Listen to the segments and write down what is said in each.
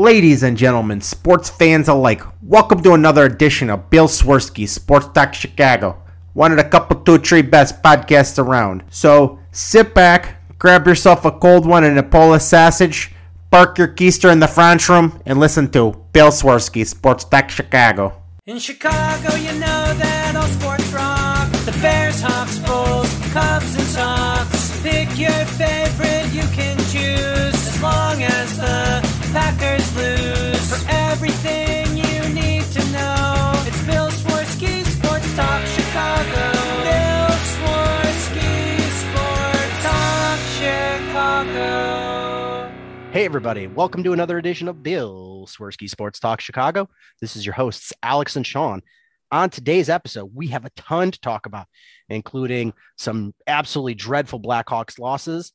Ladies and gentlemen, sports fans alike, welcome to another edition of Bill Swerski Sports Talk Chicago, one of the couple, two, three best podcasts around. So sit back, grab yourself a cold one and a Polish sausage, park your keister in the French room, and listen to Bill Swerski Sports Talk Chicago. In Chicago, you know that all sports rock. The Bears, Hawks, Bulls, Cubs, and Sox. Pick your favorite, you can Hey, everybody. Welcome to another edition of Bill Swerski Sports Talk Chicago. This is your hosts, Alex and Sean. On today's episode, we have a ton to talk about, including some absolutely dreadful Blackhawks losses,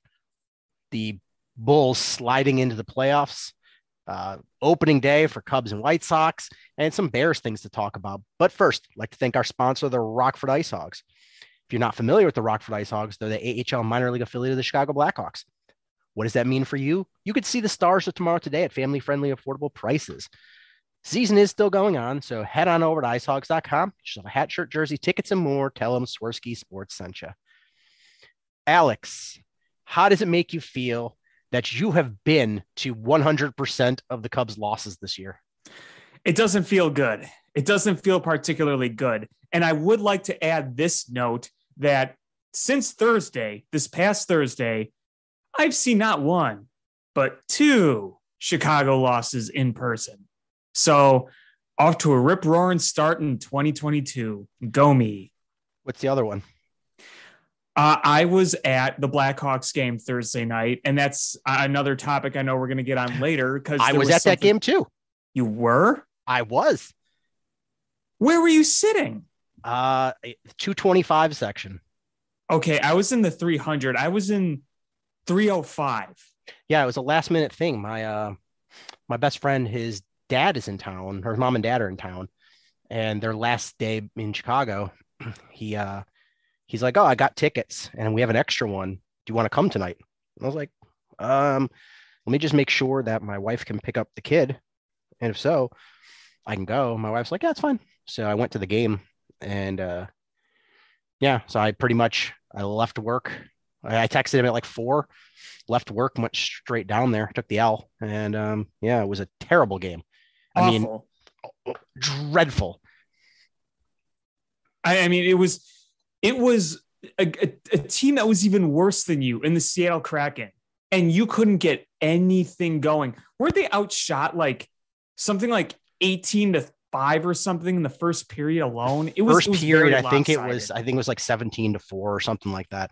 the Bulls sliding into the playoffs, uh, opening day for Cubs and White Sox, and some Bears things to talk about. But first, I'd like to thank our sponsor, the Rockford Ice Hogs. If you're not familiar with the Rockford Ice Hogs, they're the AHL minor league affiliate of the Chicago Blackhawks. What does that mean for you? You could see the stars of tomorrow today at family friendly, affordable prices. Season is still going on, so head on over to icehogs.com, a hat, shirt, jersey, tickets, and more. Tell them Swerski Sports sent you. Alex, how does it make you feel that you have been to 100% of the Cubs' losses this year? It doesn't feel good. It doesn't feel particularly good. And I would like to add this note that since Thursday, this past Thursday, I've seen not one, but two Chicago losses in person. So off to a rip roaring start in 2022. Go me. What's the other one? Uh, I was at the Blackhawks game Thursday night, and that's another topic I know we're going to get on later. Because I was, was at that game too. You were? I was. Where were you sitting? Uh, 225 section. Okay, I was in the 300. I was in 305. Yeah, it was a last minute thing. My uh, my best friend, his dad is in town. Her mom and dad are in town, and their last day in Chicago, he uh he's like, "Oh, I got tickets, and we have an extra one. Do you want to come tonight?" And I was like, "Um, let me just make sure that my wife can pick up the kid, and if so, I can go." My wife's like, "Yeah, it's fine." So I went to the game, and uh, yeah, so I pretty much I left work. I texted him at like four, left work, went straight down there, took the L, and um, yeah, it was a terrible game. Awful. I mean, dreadful. I, I mean, it was it was a, a, a team that was even worse than you in the Seattle Kraken, and you couldn't get anything going. Weren't they outshot like something like 18 to five or something in the first period alone? It was first it was period. I think it was. I think it was like 17 to four or something like that.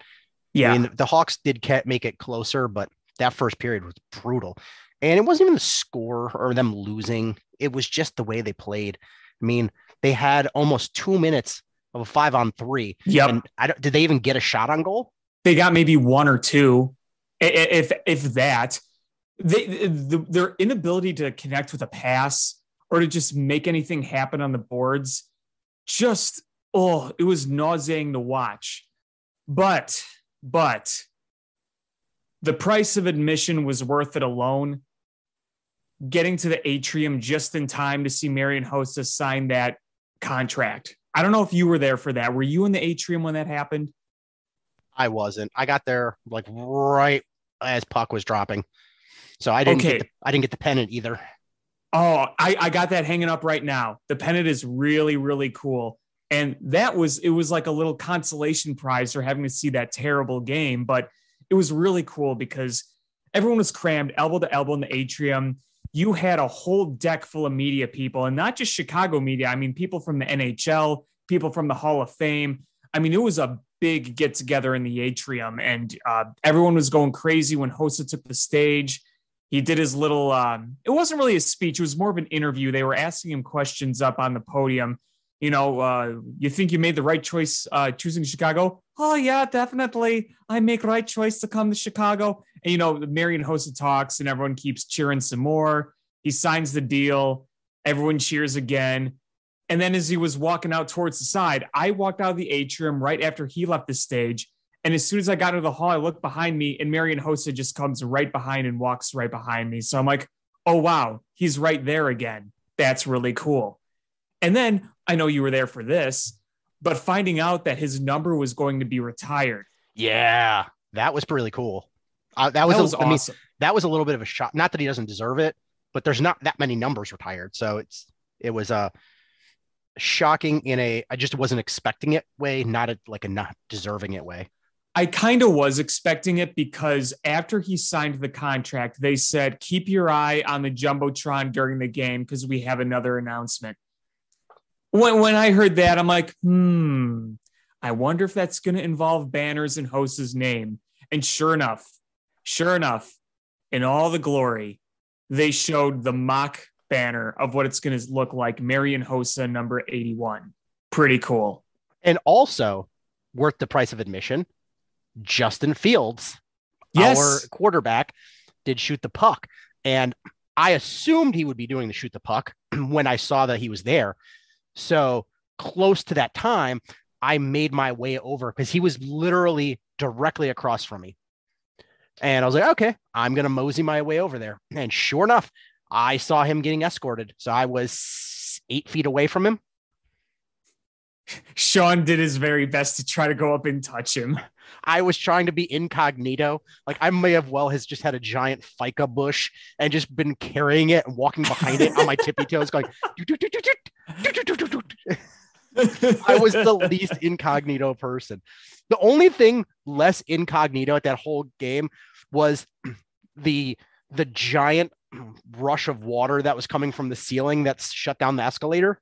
Yeah, I mean, the Hawks did make it closer, but that first period was brutal. And it wasn't even the score or them losing. It was just the way they played. I mean, they had almost two minutes of a five on three. Yeah. And I don't, did they even get a shot on goal? They got maybe one or two, if if that. They the, their inability to connect with a pass or to just make anything happen on the boards, just oh, it was nauseating to watch. But but the price of admission was worth it alone. Getting to the atrium just in time to see Marian Hossa sign that contract I don't know if you were there for that. Were you in the atrium when that happened? I wasn't. I got there like right as puck was dropping, so I didn't. Okay. Get the, I didn't get the pennant either. Oh, I, I got that hanging up right now. The pennant is really really cool, and that was it was like a little consolation prize for having to see that terrible game, but it was really cool because everyone was crammed elbow to elbow in the atrium you had a whole deck full of media people and not just Chicago media. I mean, people from the NHL, people from the Hall of Fame. I mean, it was a big get together in the atrium, and uh, everyone was going crazy when Hossa took the stage. He did his little, um, it wasn't really a speech, it was more of an interview. They were asking him questions up on the podium. You know, uh, you think you made the right choice uh, choosing Chicago? Oh, yeah, definitely. I make right choice to come to Chicago. And, you know, Marian Hossa talks and everyone keeps cheering some more. He signs the deal. Everyone cheers again. And then as he was walking out towards the side, I walked out of the atrium right after he left the stage. And as soon as I got into the hall, I looked behind me and Marian Hossa just comes right behind and walks right behind me. So I'm like, oh, wow, he's right there again. That's really cool. And then I know you were there for this, but finding out that his number was going to be retired. Yeah, that was really cool. Uh, that was, That was a, I mean, awesome. that was a little bit of a shock. Not that he doesn't deserve it, but there's not that many numbers retired, so it's it was a shocking in a I just wasn't expecting it way, not a like a not deserving it way. I kind of was expecting it because after he signed the contract, they said, keep your eye on the Jumbotron during the game because we have another announcement. When, when I heard that, I'm like, hmm, I wonder if that's going to involve banners and Hossa's name. And sure enough, sure enough, in all the glory, they showed the mock banner of what it's going to look like Marian Hossa number 81. Pretty cool. And also worth the price of admission, Justin Fields, Yes. our quarterback, did shoot the puck. And I assumed he would be doing the shoot the puck when I saw that he was there. So close to that time, I made my way over because he was literally directly across from me. And I was like, okay, I'm going to mosey my way over there. And sure enough, I saw him getting escorted. So I was eight feet away from him. Sean did his very best to try to go up and touch him. I was trying to be incognito. Like I may have well has just had a giant fica bush and just been carrying it and walking behind it on my tippy toes, going. I was the least incognito person. The only thing less incognito at that whole game was the the giant rush of water that was coming from the ceiling that shut down the escalator.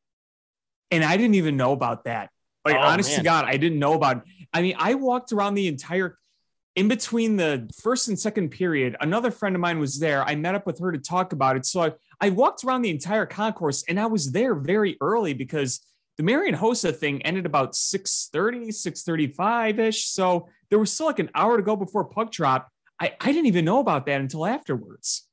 and I didn't even know about that. Like, Oh, honest to. God, I didn't know about. I mean, I walked around the entire, in between the first and second period. Another friend of mine was there. I met up with her to talk about it. So I, I walked around the entire concourse, and I was there very early because the Marian Hossa thing ended about 6:30, 6:35 ish. So there was still like an hour to go before puck drop. I, I didn't even know about that until afterwards.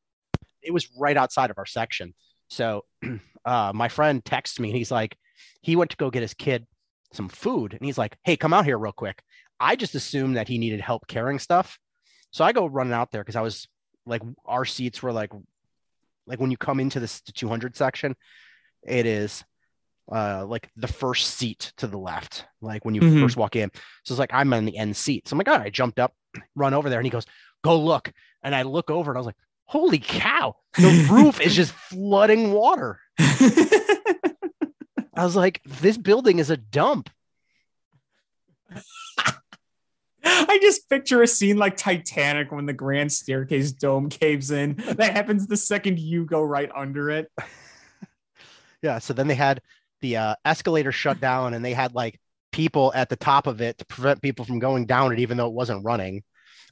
it was right outside of our section. So uh, my friend texts me and he's like, he went to go get his kid some food and he's like, hey, come out here real quick. I just assumed that he needed help carrying stuff. So I go running out there because I was like, our seats were like, like when you come into this 200 section, it is uh like the first seat to the left, like when you Mhm. first walk in. So it's like I'm on the end seat. So I'm like, all right, I jumped up, run over there, and he goes, go look. And I look over and I was like, holy cow, the roof is just flooding water. I was like, this building is a dump. I just picture a scene like Titanic when the grand staircase dome caves in. That happens the second you go right under it. Yeah. So then they had the uh, escalator shut down and they had like people at the top of it to prevent people from going down it, even though it wasn't running.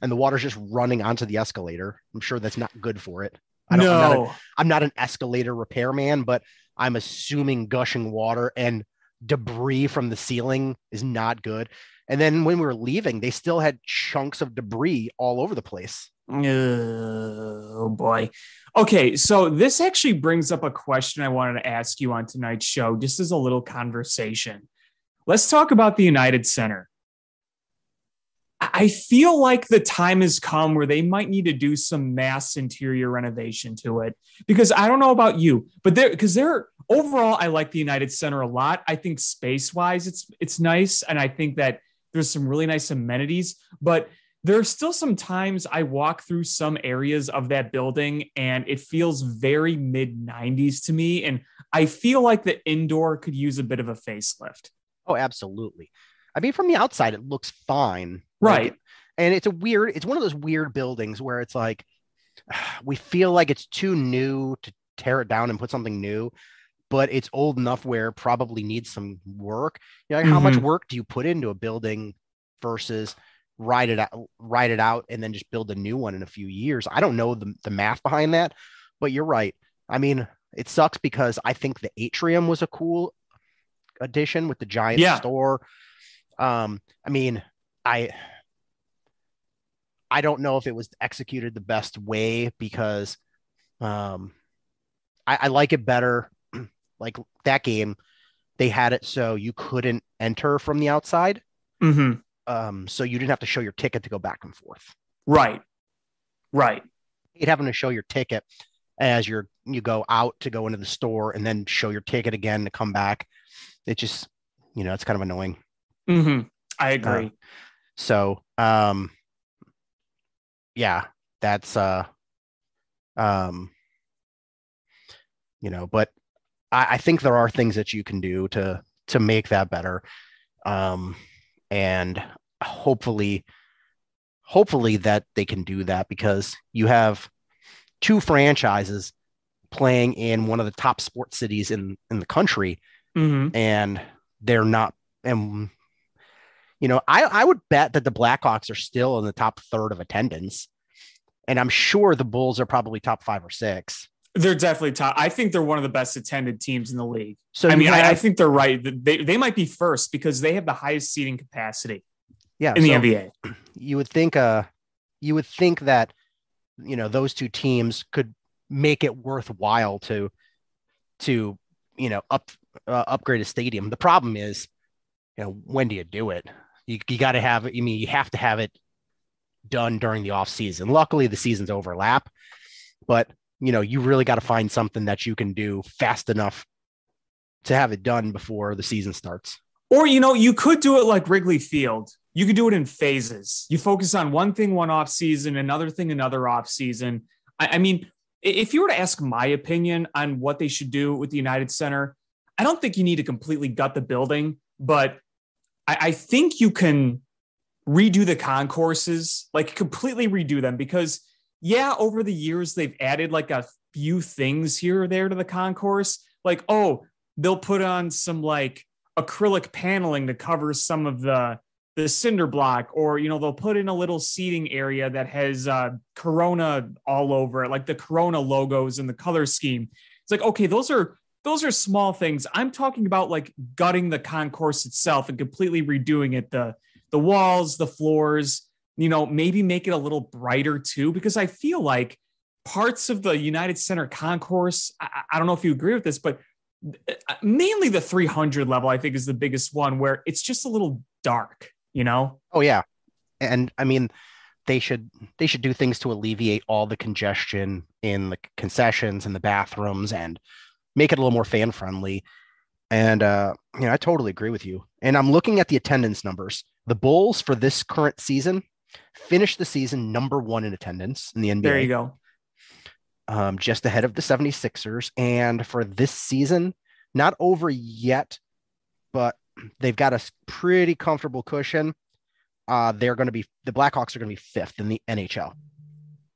And the water's just running onto the escalator. I'm sure that's not good for it. I don't, I'm, not a- No, I'm not an escalator repairman, but I'm assuming gushing water and debris from the ceiling is not good. And then when we were leaving, they still had chunks of debris all over the place. Oh boy. Okay, so this actually brings up a question I wanted to ask you on tonight's show, just as a little conversation. Let's talk about the United Center. I feel like the time has come where they might need to do some mass interior renovation to it because I don't know about you, but there because they're overall I like the United Center a lot. I think space wise it's it's nice and I think that there's some really nice amenities, but there are still some times I walk through some areas of that building and it feels very mid 90s to me and I feel like the indoor could use a bit of a facelift. Oh, absolutely. I mean, from the outside, it looks fine. Like, Right. and it's a weird, it's one of those weird buildings where it's like, we feel like it's too new to tear it down and put something new, but it's old enough where it probably needs some work. You know, like, how much Mhm. work do you put into a building versus ride it out, ride it out and then just build a new one in a few years? I don't know the, the math behind that, but you're right. I mean, it sucks because I think the atrium was a cool addition with the giant Yeah. store. Um, I mean, I I don't know if it was executed the best way because um I, I like it better. like that game, they had it so you couldn't enter from the outside. Mm-hmm. Um, so you didn't have to show your ticket to go back and forth. Right. Right. You'd having to show your ticket as you're you go out to go into the store and then show your ticket again to come back. It just, you know, it's kind of annoying. Mm-hmm. I agree. So, um, yeah, that's, uh, um, you know, but I, I think there are things that you can do to, to make that better. Um, and hopefully, hopefully that they can do that because you have two franchises playing in one of the top sports cities in, in the country hmm and they're not and you know I, I would bet that the blackhawks are still in the top third of attendance and i'm sure the bulls are probably top five or six They're definitely top. I think they're one of the best attended teams in the league. so I mean, I, I think they're right. They, they might be first because they have the highest seating capacity yeah in the so NBA. you would think uh you would think that you know those two teams could make it worthwhile to to you know up uh, upgrade a stadium the problem is you know when do you do it you, you got to have it i mean you have to have it done during the off season luckily the seasons overlap but you know you really got to find something that you can do fast enough to have it done before the season starts Or, you know, you could do it like Wrigley Field. You could do it in phases. You focus on one thing one off season, another thing another off season. I, I mean, if you were to ask my opinion on what they should do with the United Center, I don't think you need to completely gut the building, but I, I think you can redo the concourses, like completely redo them because yeah, over the years they've added like a few things here or there to the concourse. Like, oh, they'll put on some like acrylic paneling to cover some of the the cinder block or you know they'll put in a little seating area that has uh corona all over it like the corona logos and the color scheme. It's like okay those are those are small things. I'm talking about like gutting the concourse itself and completely redoing it the the walls the floors you know maybe make it a little brighter too because i feel like parts of the united center concourse i, I don't know if you agree with this but uh, mainly the 300 level i think is the biggest one where it's just a little dark you know Oh yeah, and I mean, they should they should do things to alleviate all the congestion in the concessions and the bathrooms and make it a little more fan friendly. And uh, you know, I totally agree with you. And I'm looking at the attendance numbers. The Bulls for this current season finished the season number one in attendance in the NBA. there you go um, just ahead of the 76ers. And for this season, not over yet, but they've got a pretty comfortable cushion. Uh, they're going to be the Blackhawks are going to be fifth in the NHL.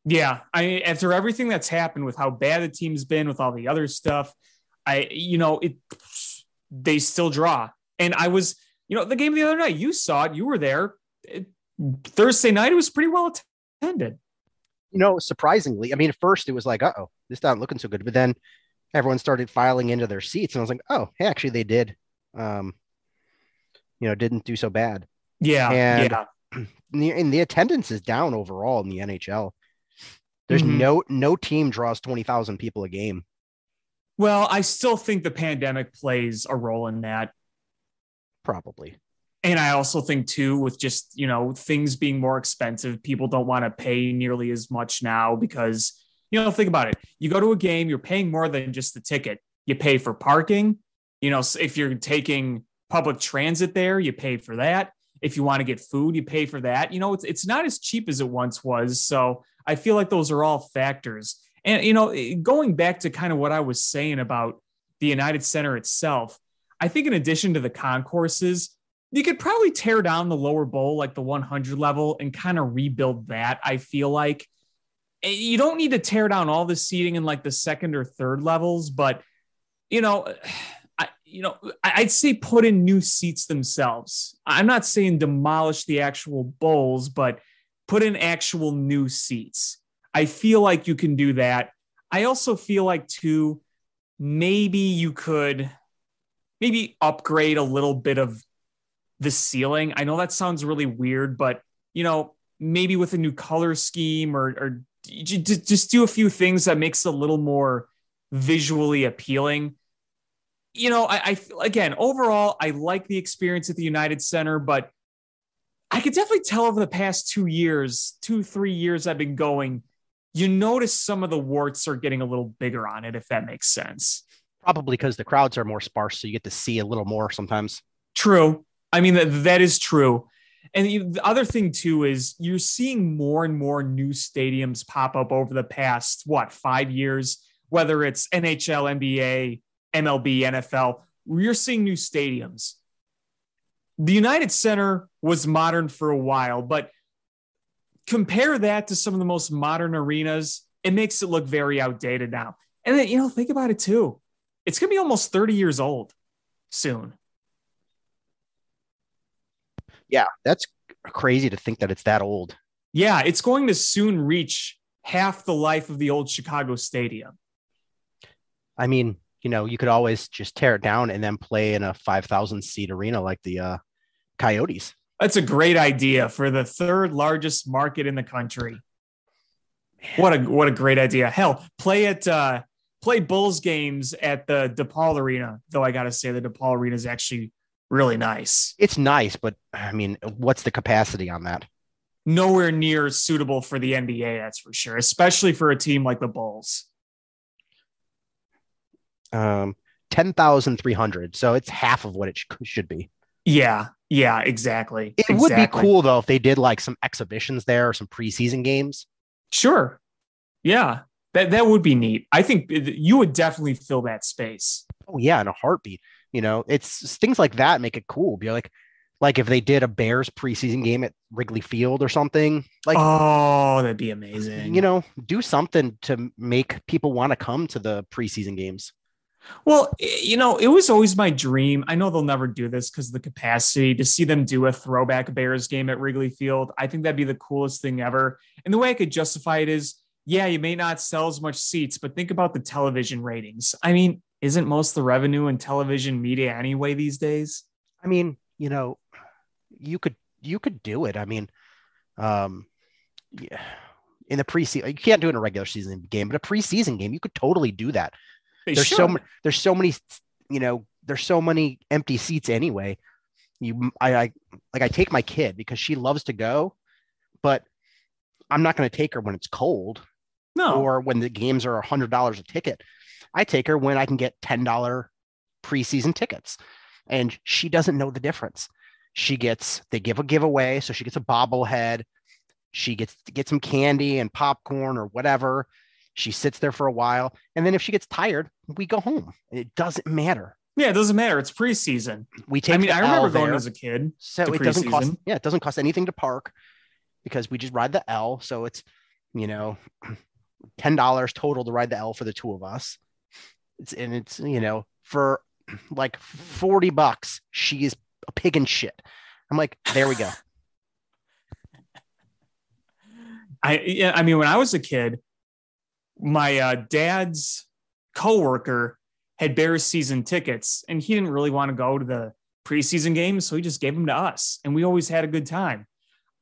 yeah i after everything that's happened with how bad the team's been with all the other stuff i you know it they still draw and i was you know the game the other night you saw it you were there It- thursday night it was pretty well attended You know, surprisingly, I mean, at first it was like, uh oh, this not looking so good. But then everyone started filing into their seats, and I was like, oh, hey, actually, they did. Um, you know, didn't do so bad. yeah And- yeah And the, and the attendance is down overall in the NHL. There's Mhm. no no team draws twenty thousand people a game. well i still think the pandemic plays a role in that Probably. And I also think too, with just you know things being more expensive, people don't want to pay nearly as much now because you know think about it. You go to a game, you're paying more than just the ticket. You pay for parking. You know, if you're taking public transit there, you pay for that. If you want to get food, you pay for that. You know, it's it's not as cheap as it once was. So I feel like those are all factors. And you know, eh, going back to kind of what I was saying about the United Center itself, I think in addition to the concourses, you could probably tear down the lower bowl, like the 100 level, and kind of rebuild that. I feel like you don't need to tear down all the seating in like the second or third levels, but you know, I, you know, I'd say put in new seats themselves. I'm not saying demolish the actual bowls, but put in actual new seats. I feel like you can do that. I also feel like too, maybe you could maybe upgrade a little bit of the ceiling. I know that sounds really weird, but you know, maybe with a new color scheme or or just do a few things that makes it a little more visually appealing. You know, I, I again overall I like the experience at the United Center, but I could definitely tell over the past two years, two three years I've been going, you notice some of the warts are getting a little bigger on it, if that makes sense. Probably because the crowds are more sparse, so you get to see a little more sometimes. True. I mean, that, that is true. And the, the other thing, too, is you're seeing more and more new stadiums pop up over the past, what, five years, whether it's NHL, NBA, MLB, NFL. You're seeing new stadiums. The United Center was modern for a while, but compare that to some of the most modern arenas, it makes it look very outdated now. And then, you know, think about it too. It's going to be almost 30 years old soon. Yeah, that's crazy to think that it's that old. Yeah, it's going to soon reach half the life of the old Chicago Stadium. I mean, you know, you could always just tear it down and then play in a 5,000 seat arena like the uh, Coyotes. That's a great idea for the third largest market in the country. What a what a great idea. Hell, play at uh play Bulls games at the DePaul Arena. Though I gotta say the DePaul Arena is actually really nice. It's nice, but I mean, what's the capacity on that? Nowhere near suitable for the NBA, that's for sure, especially for a team like the Bulls. Um, ten thousand three hundred. So it's half of what it sh- should be. Yeah, yeah, exactly. It would be cool though if they did like some exhibitions there or some preseason games. Sure. Yeah, that that would be neat. I think you would definitely fill that space. Oh yeah, in a heartbeat. You know, it's things like that make it cool. Be like, like if they did a Bears preseason game at Wrigley Field or something. Like, oh, that'd be amazing. You know, do something to make people want to come to the preseason games. Well, you know, it was always my dream. I know they'll never do this because of the capacity to see them do a throwback Bears game at Wrigley Field. I think that'd be the coolest thing ever. And the way I could justify it is, yeah, you may not sell as much seats, but think about the television ratings. I mean, isn't most of the revenue in television media anyway these days? I mean, you know, you could you could do it. I mean, um, yeah, in the preseason, you can't do it in a regular season game, but a preseason game, you could totally do that. They there's should. so many, there's so many, you know, there's so many empty seats anyway. You, I, I, like I take my kid because she loves to go, but I'm not going to take her when it's cold. No. Or when the games are a hundred dollars a ticket. I take her when I can get ten dollar preseason tickets, and she doesn't know the difference. She gets they give a giveaway, so she gets a bobblehead. She gets to get some candy and popcorn or whatever. She sits there for a while, and then if she gets tired, we go home. It doesn't matter. Yeah, it doesn't matter. It's preseason. We take. I mean, I remember going there, as a kid. So it doesn't cost. Yeah, it doesn't cost anything to park because we just ride the L. So it's you know ten dollars total to ride the L for the two of us. It's and it's you know for like forty bucks. She is a pig and shit. I'm like, there we go. I yeah, I mean, when I was a kid, my uh, dad's coworker had Bears season tickets, and he didn't really want to go to the preseason games, so he just gave them to us, and we always had a good time.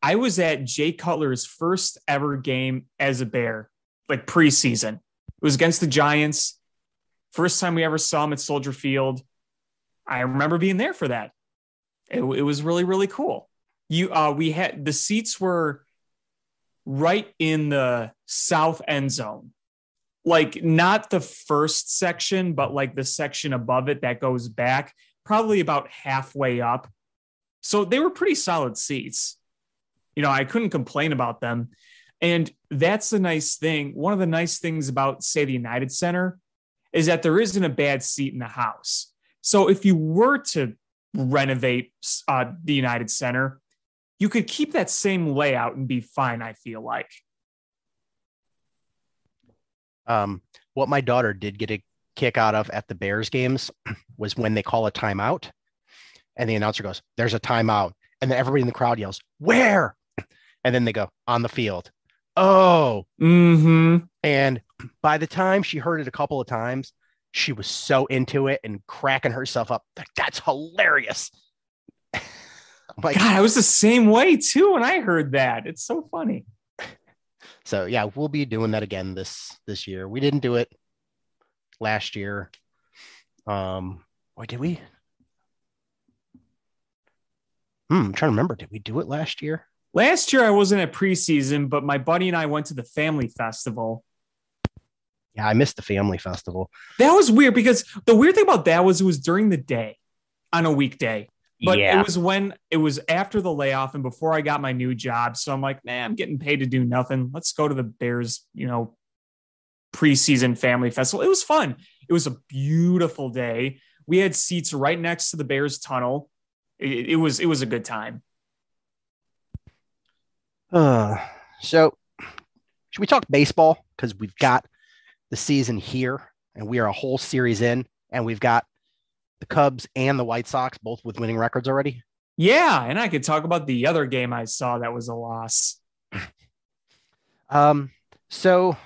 I was at Jay Cutler's first ever game as a Bear, like preseason. It was against the Giants. First time we ever saw him at Soldier Field. I remember being there for that. It, it was really really cool. You, uh, we had the seats were right in the south end zone like not the first section, but like the section above it that goes back, probably about halfway up. So they were pretty solid seats. You know, I couldn't complain about them. And that's the nice thing. One of the nice things about, say, the United Center is that there isn't a bad seat in the house. So if you were to renovate uh, the United Center, you could keep that same layout and be fine, I feel like. Um, what my daughter did get a kick out of at the Bears games was when they call a timeout and the announcer goes, There's a timeout. And then everybody in the crowd yells, Where? And then they go, On the field. Oh. Mm-hmm. And by the time she heard it a couple of times, she was so into it and cracking herself up. Like, That's hilarious. like, God, I was the same way too when I heard that. It's so funny. So yeah, we'll be doing that again this this year. We didn't do it last year. Um, or did we? Hmm, I'm trying to remember. Did we do it last year? Last year I wasn't at preseason, but my buddy and I went to the family festival. Yeah, I missed the family festival. That was weird because the weird thing about that was it was during the day on a weekday. But yeah. it was when it was after the layoff and before I got my new job. So I'm like, man, I'm getting paid to do nothing. Let's go to the Bears, you know, preseason family festival. It was fun. It was a beautiful day. We had seats right next to the Bears tunnel. It, it was it was a good time. Uh, so, should we talk baseball? Because we've got the season here and we are a whole series in, and we've got the Cubs and the White Sox both with winning records already. Yeah, and I could talk about the other game I saw that was a loss. Um, so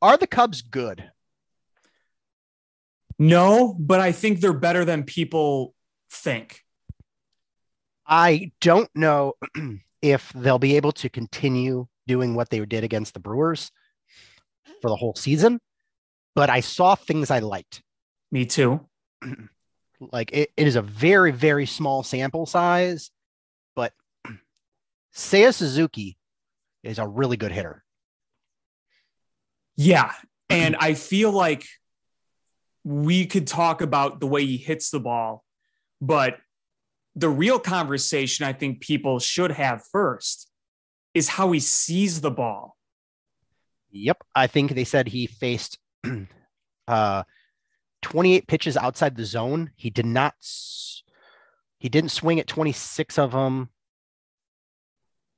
are the Cubs good? No, but I think they're better than people think. I don't know if they'll be able to continue doing what they did against the Brewers for the whole season, but I saw things I liked. Me too. Like it, it is a very, very small sample size, but Seiya Suzuki is a really good hitter. Yeah. And I feel like we could talk about the way he hits the ball, but the real conversation I think people should have first is how he sees the ball. Yep. I think they said he faced uh 28 pitches outside the zone. He did not he didn't swing at 26 of them.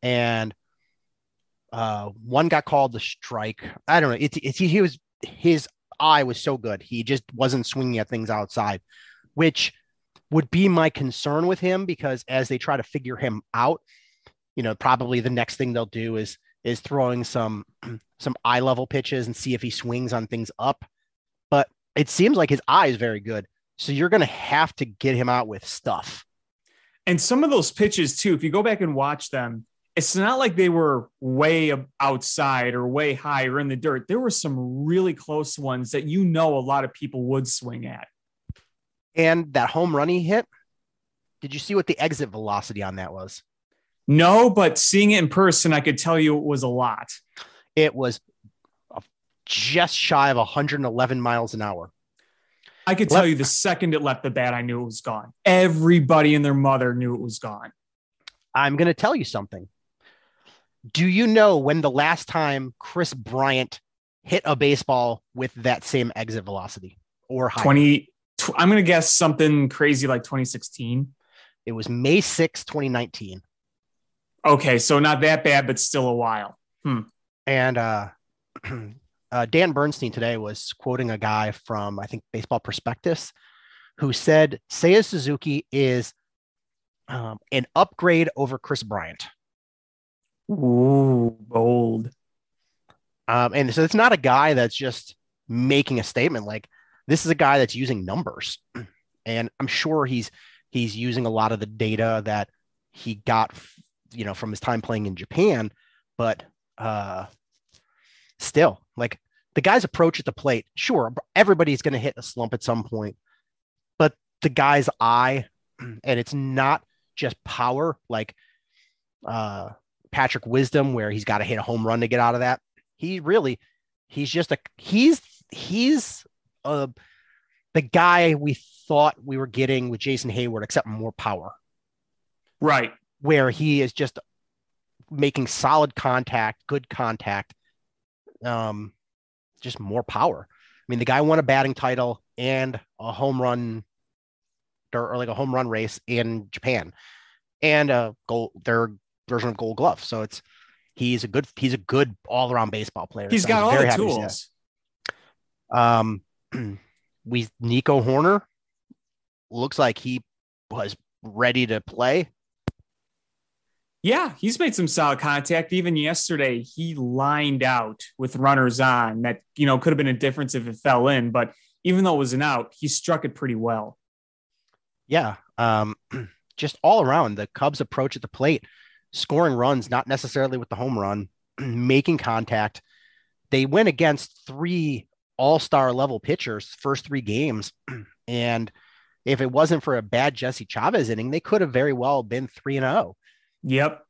And uh one got called the strike. I don't know. It's it's he, he was his eye was so good. He just wasn't swinging at things outside, which would be my concern with him because as they try to figure him out, you know, probably the next thing they'll do is is throwing some some eye level pitches and see if he swings on things up. But it seems like his eye is very good. So you're going to have to get him out with stuff. And some of those pitches, too, if you go back and watch them, it's not like they were way outside or way high or in the dirt. There were some really close ones that you know a lot of people would swing at. And that home run he hit, did you see what the exit velocity on that was? No, but seeing it in person, I could tell you it was a lot. It was uh, just shy of 111 miles an hour. I could tell you the second it left the bat, I knew it was gone. Everybody and their mother knew it was gone. I'm going to tell you something. Do you know when the last time Kris Bryant hit a baseball with that same exit velocity or higher? 20, tw- I'm going to guess something crazy like 2016. It was May 6, 2019. Okay, so not that bad, but still a while. And uh, uh, Dan Bernstein today was quoting a guy from, I think, Baseball Prospectus, who said Seiya Suzuki is um, an upgrade over Kris Bryant. Ooh, bold. Um, and so it's not a guy that's just making a statement. Like this is a guy that's using numbers, and I'm sure he's he's using a lot of the data that he got, you know, from his time playing in Japan. But uh, still, like the guy's approach at the plate, sure, everybody's going to hit a slump at some point, but the guy's eye, and it's not just power like uh, Patrick Wisdom, where he's got to hit a home run to get out of that he really he's just a he's he's uh the guy we thought we were getting with Jason Heyward except more power Right. Where he is just making solid contact good contact um just more power I mean the guy won a batting title and a home run or, like a home run race in Japan and a goal their version of gold glove so it's he's a good he's a good all-around baseball player He's So got all the happy to tools. Um, we Nico Hoerner looks like he was ready to play. Yeah, he's made some solid contact. Even yesterday, he lined out with runners on that, you know, could have been a difference if it fell in, but even though it was an out, he struck it pretty well. Yeah. Um, just all around the Cubs approach at the plate, scoring runs, not necessarily with the home run, making contact. They went against three all star level pitchers first three games. And if it wasn't for a bad Jesse Chavez inning, they could have very well been 3 and 0. Yep.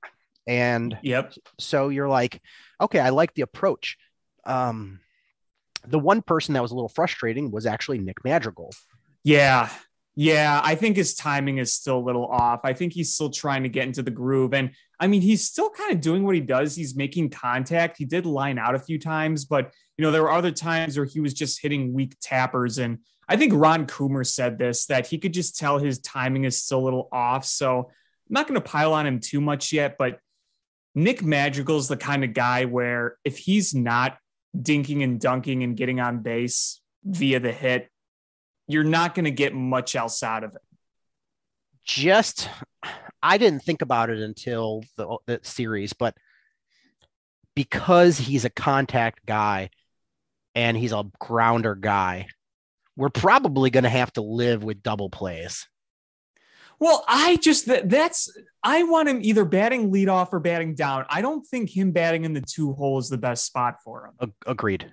And Yep. so you're like, okay, I like the approach. Um, the one person that was a little frustrating was actually Nick Madrigal. Yeah. Yeah. I think his timing is still a little off. I think he's still trying to get into the groove. And I mean, he's still kind of doing what he does. He's making contact. He did line out a few times, but you know, there were other times where he was just hitting weak tappers. And I think Ron Coomer said this that he could just tell his timing is still a little off. So not going to pile on him too much yet, but Nick Madrigal's the kind of guy where if he's not dinking and dunking and getting on base via the hit, you're not going to get much else out of it. Just, I didn't think about it until the, the series, but because he's a contact guy and he's a grounder guy, we're probably going to have to live with double plays. Well, I just that, that's I want him either batting leadoff or batting down. I don't think him batting in the two hole is the best spot for him. Agreed.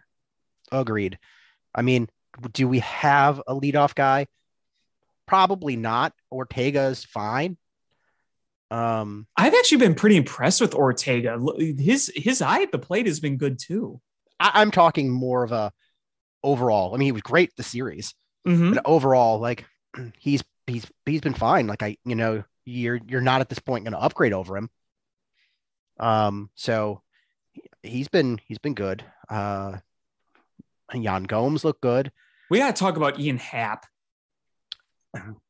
Agreed. I mean, do we have a leadoff guy? Probably not. Ortega's fine. Um, I've actually been pretty impressed with Ortega. His his eye at the plate has been good too. I, I'm talking more of a overall. I mean, he was great the series, Mhm. but overall, like he's he's he's been fine. Like I, you know, you're you're not at this point going to upgrade over him. Um, so he's been he's been good. Uh, Yan Gomes looked good. We got to talk about Ian Happ.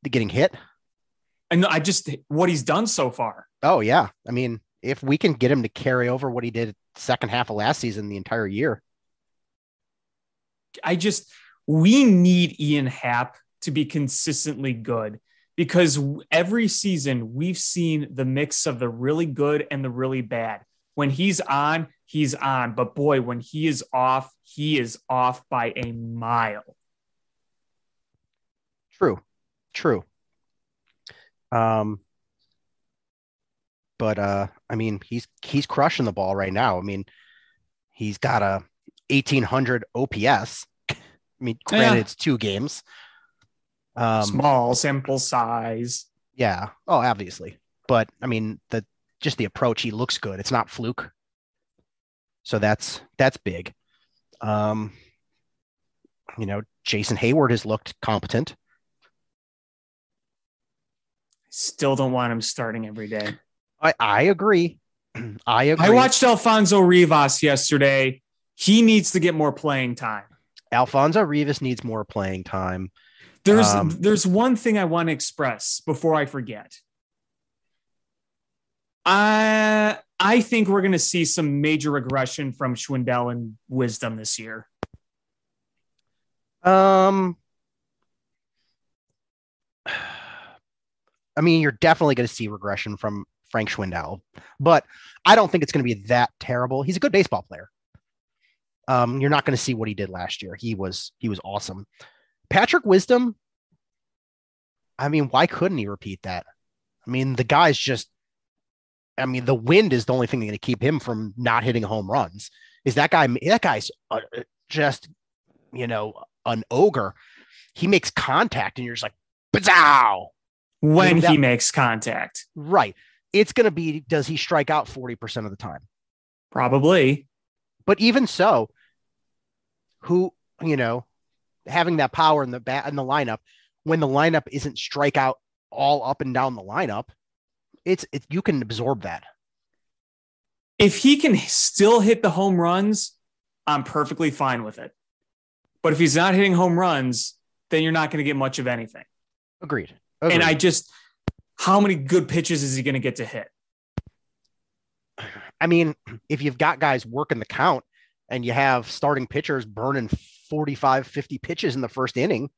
The Getting hit. And I just what he's done so far. Oh yeah. I mean, if we can get him to carry over what he did second half of last season, the entire year. I just we need Ian Happ to be consistently good because every season we've seen the mix of the really good and the really bad. When he's on, he's on, but boy, when he is off, he is off by a mile. True. True. Um but uh I mean he's he's crushing the ball right now. I mean he's got a 1800 OPS. I mean granted Yeah. it's two games. Um Small sample size. yeah. Oh, obviously. But I mean the just the approach he looks good. It's not fluke. So that's that's big. Um you know, Jason Heyward has looked competent. I still don't want him starting every day. I, I agree. I agree. I watched Alfonso Rivas yesterday. He needs to get more playing time. Alfonso Rivas needs more playing time. There's Um, there's one thing I want to express before I forget. I I think we're going to see some major regression from Schwindel and Wisdom this year. Um, I mean, you're definitely going to see regression from Frank Schwindel, but I don't think it's going to be that terrible. He's a good baseball player. Um, you're not going to see what he did last year. He was he was awesome. Patrick Wisdom. I mean, why couldn't he repeat that? I mean, the guy's just. I mean, the wind is the only thing that's going to keep him from not hitting home runs. Is that guy? That guy's uh, just, you know, an ogre. He makes contact, and you're just like, "Bazow!" When he that- makes contact, Right. It's going to be. Does he strike out forty percent of the time? probably. But even so, who you know, having that power in the bat in the lineup, when the lineup isn't strike out all up and down the lineup, it's it, you can absorb that. If he can still hit the home runs, I'm perfectly fine with it. But if he's not hitting home runs, then you're not going to get much of anything. Agreed. And I just, how many good pitches is he going to get to hit? I mean, if you've got guys working the count and you have starting pitchers burning 45, 50 pitches in the first inning,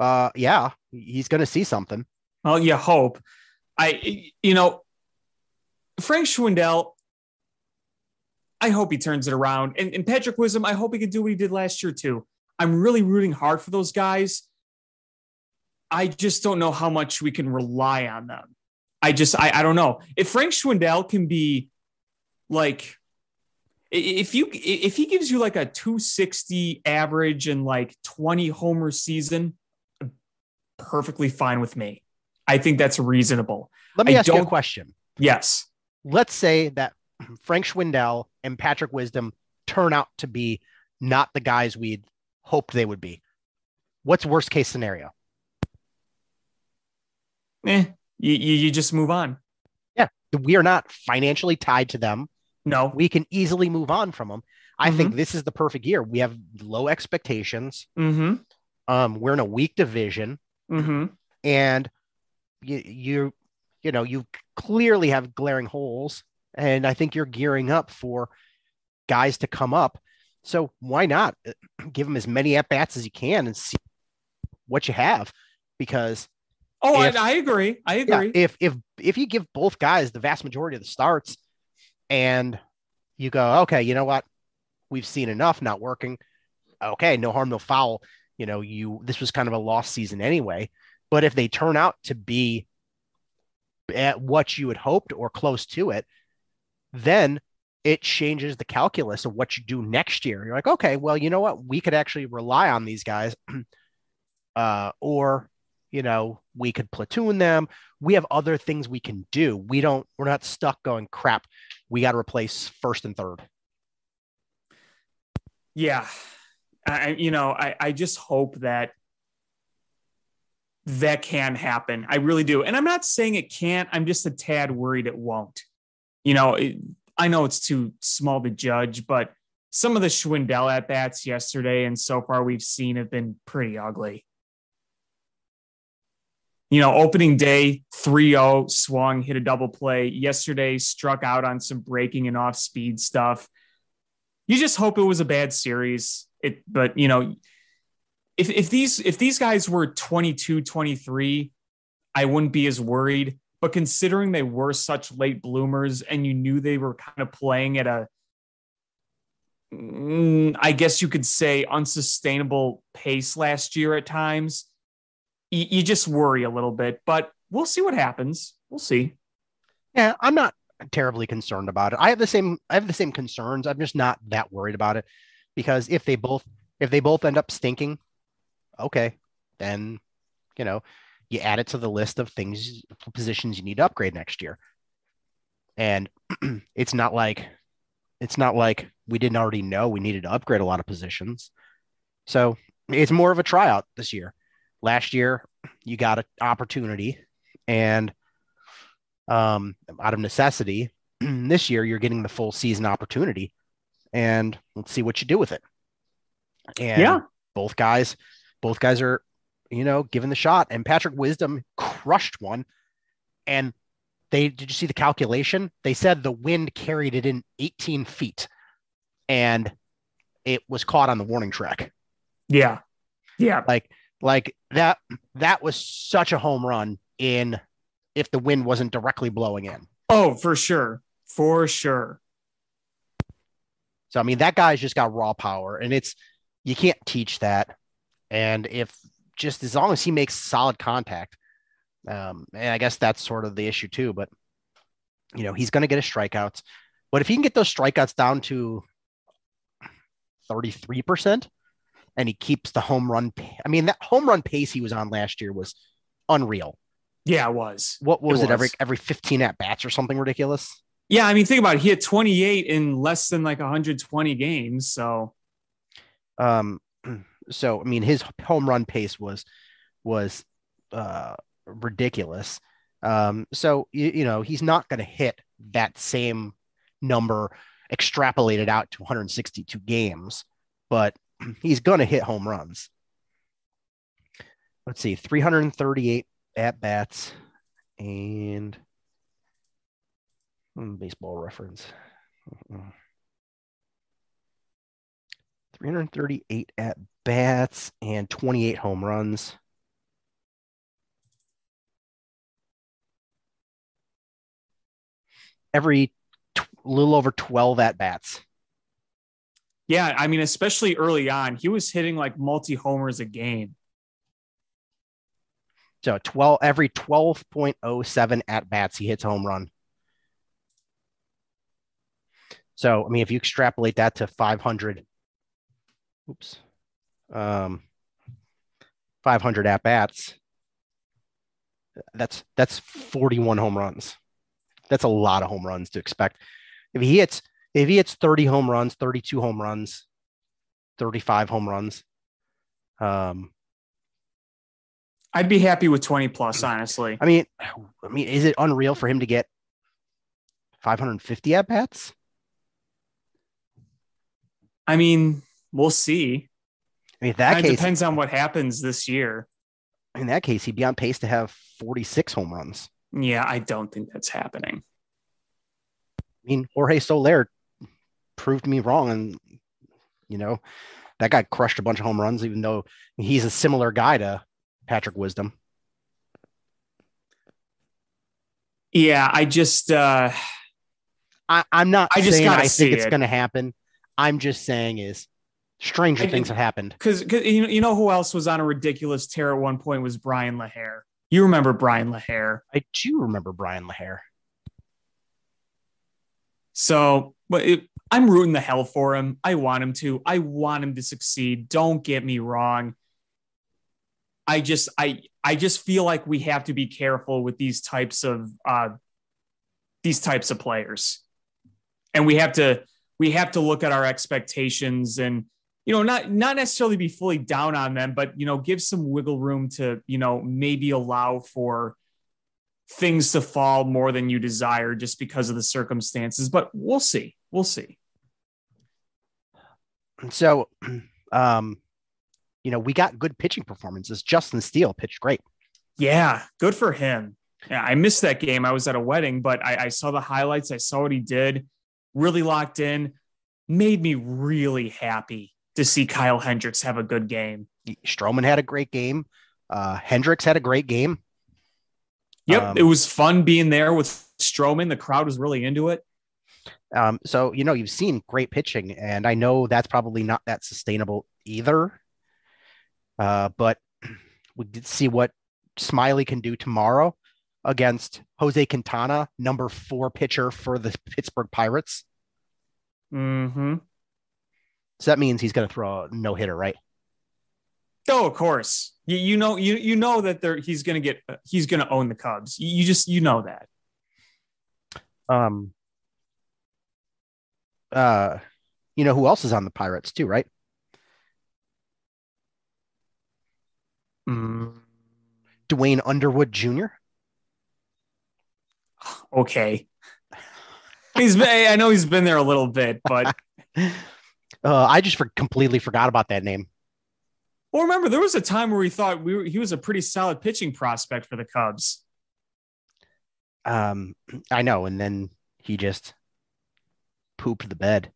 uh, yeah, he's going to see something. Well, you hope. I, you know, Frank Schwindel, I hope he turns it around. And, and Patrick Wisdom, I hope he can do what he did last year too. I'm really rooting hard for those guys. I just don't know how much we can rely on them. I just, I, I don't know. If Frank Schwindel can be like, if you, if he gives you like a 260 average and like 20 homer season, perfectly fine with me. I think that's reasonable. Let me I ask you a question. Yes. let's say that Frank Schwindel and Patrick Wisdom turn out to be not the guys we'd hoped they would be. What's worst case scenario? Eh, you, you, you just move on. Yeah, we are not financially tied to them. No. We can easily move on from them. I think this is the perfect year. We have low expectations. Mm-hmm. Um, we're in a weak division, Mm-hmm. and you you you know you clearly have glaring holes, and I think you're gearing up for guys to come up. So why not uh, give them as many at bats as you can and see what you have? Because Oh, If- I, I agree. I yeah, agree. if if if you give both guys the vast majority of the starts, and you go, okay, you know what, we've seen enough, not working. Okay, no harm, no foul. You know, you this was kind of a lost season anyway. But if they turn out to be at what you had hoped or close to it, then it changes the calculus of what you do next year. You're like, okay, well, you know what, we could actually rely on these guys, uh, or you know, we could platoon them. We have other things we can do. We don't, we're not stuck going, crap, we got to replace first and third. Yeah. I, you know, I, I just hope that that can happen. I really do. And I'm not saying it can't. I'm just a tad worried it won't. You know, it, I know it's too small to judge, but some of the Schwindel at bats yesterday and so far we've seen have been pretty ugly. You know, opening day 3 0, swung, hit a double play. Yesterday, struck out on some breaking and off speed stuff. You just hope it was a bad series. It, but you know, if, if these if these guys were 22, 23, I wouldn't be as worried. But considering they were such late bloomers and you knew they were kind of playing at a mm, guess you could say unsustainable pace last year at times, you, you just worry a little bit. But we'll see what happens. We'll see. Yeah, I'm not terribly concerned about it. I have the same, I have the same concerns. I'm just not that worried about it because if they both, if they both end up stinking, okay, then, you know, you add it to the list of things, positions you need to upgrade next year. And it's not like, it's not like we didn't already know we needed to upgrade a lot of positions. So it's more of a tryout this year. Last year, you got an opportunity and um, out of necessity. this year, you're getting the full season opportunity, and let's see what you do with it. And Yeah. both guys, both guys are, you know, given the shot. And Patrick Wisdom crushed one, and they did you see the calculation? They said the wind carried it in 18 feet, and it was caught on the warning track. Yeah. Yeah. Like, like that. That was such a home run in if the wind wasn't directly blowing in. Oh, for sure. For sure. So I mean, that guy's just got raw power, and it's you can't teach that. And if just as long as he makes solid contact, um, and I guess that's sort of the issue too. But you know, he's going to get his strikeouts. But if he can get those strikeouts down to thirty-three percent, and he keeps the home run, I mean, that home run pace he was on last year was unreal. Yeah, it was. What was It it, every was. every fifteen at bats or something ridiculous? Yeah, I mean, think about it. He had 28 in less than like 120 games. So Um, so I mean, his home run pace was was uh, ridiculous. Um, so you, you know he's not going to hit that same number extrapolated out to 162 games, but he's going to hit home runs. Let's see, 338 at bats and hmm, baseball reference. 338 at bats and 28 home runs. Every t- little over 12 at bats. Yeah, I mean, especially early on, he was hitting like multi homers a game. So 12 every 12.07 at bats, he hits home run. So I mean, if you extrapolate that to 500, oops, um, 500 at bats, that's that's 41 home runs, that's a lot of home runs to expect. If he hits if he hits 30 home runs, 32 home runs, 35 home runs, um, I'd be happy with 20 plus, honestly. I mean, I mean, is it unreal for him to get 550 at bats? I mean, we'll see. I mean, that case, depends on what happens this year. in that case, he'd be on pace to have 46 home runs. Yeah, I don't think that's happening. I mean, Jorge Soler proved me wrong, and you know, that guy crushed a bunch of home runs, even though he's a similar guy to Patrick Wisdom. Yeah, I just uh I, I'm not I just saying gotta I think it's it. going to happen. I'm just saying is stranger things have happened. because you know you know who else was on a ridiculous tear at one point was Bryan LaHair. You remember Bryan LaHair. I do remember Bryan LaHair. So, but it, I'm rooting the hell for him. I want him to. I want him to succeed. Don't get me wrong. I just I I just feel like we have to be careful with these types of uh these types of players. And we have to we have to look at our expectations and you know not not necessarily be fully down on them but you know give some wiggle room to you know maybe allow for things to fall more than you desire just because of the circumstances but we'll see we'll see So, um, you know, we got good pitching performances. Justin Steele pitched great. yeah good for him yeah i missed that game i was at a wedding but i, I saw the highlights i saw what he did really locked in made me really happy to see kyle hendricks have a good game Stroman had a great game. Uh, Hendricks had a great game. yep Um, it was fun being there with Stroman. the crowd was really into it Um, so you know you've seen great pitching, and I know that's probably not that sustainable either. Uh, but we did see what Smyly can do tomorrow against Jose Quintana, number four pitcher for the Pittsburgh Pirates. mm-hmm So that means he's going to throw a no hitter, right? Oh, of course. You, you know, you you know that they're he's gonna get he's gonna own the Cubs. You, you just you know that. Um, uh, you know who else is on the Pirates too, right? Duane Underwood Jr. Okay. He's been, I know he's been there a little bit, but Uh, I just for, completely forgot about that name. well, remember there was a time where we thought we were, he was a pretty solid pitching prospect for the Cubs. Um, I know, and then he just pooped the bed.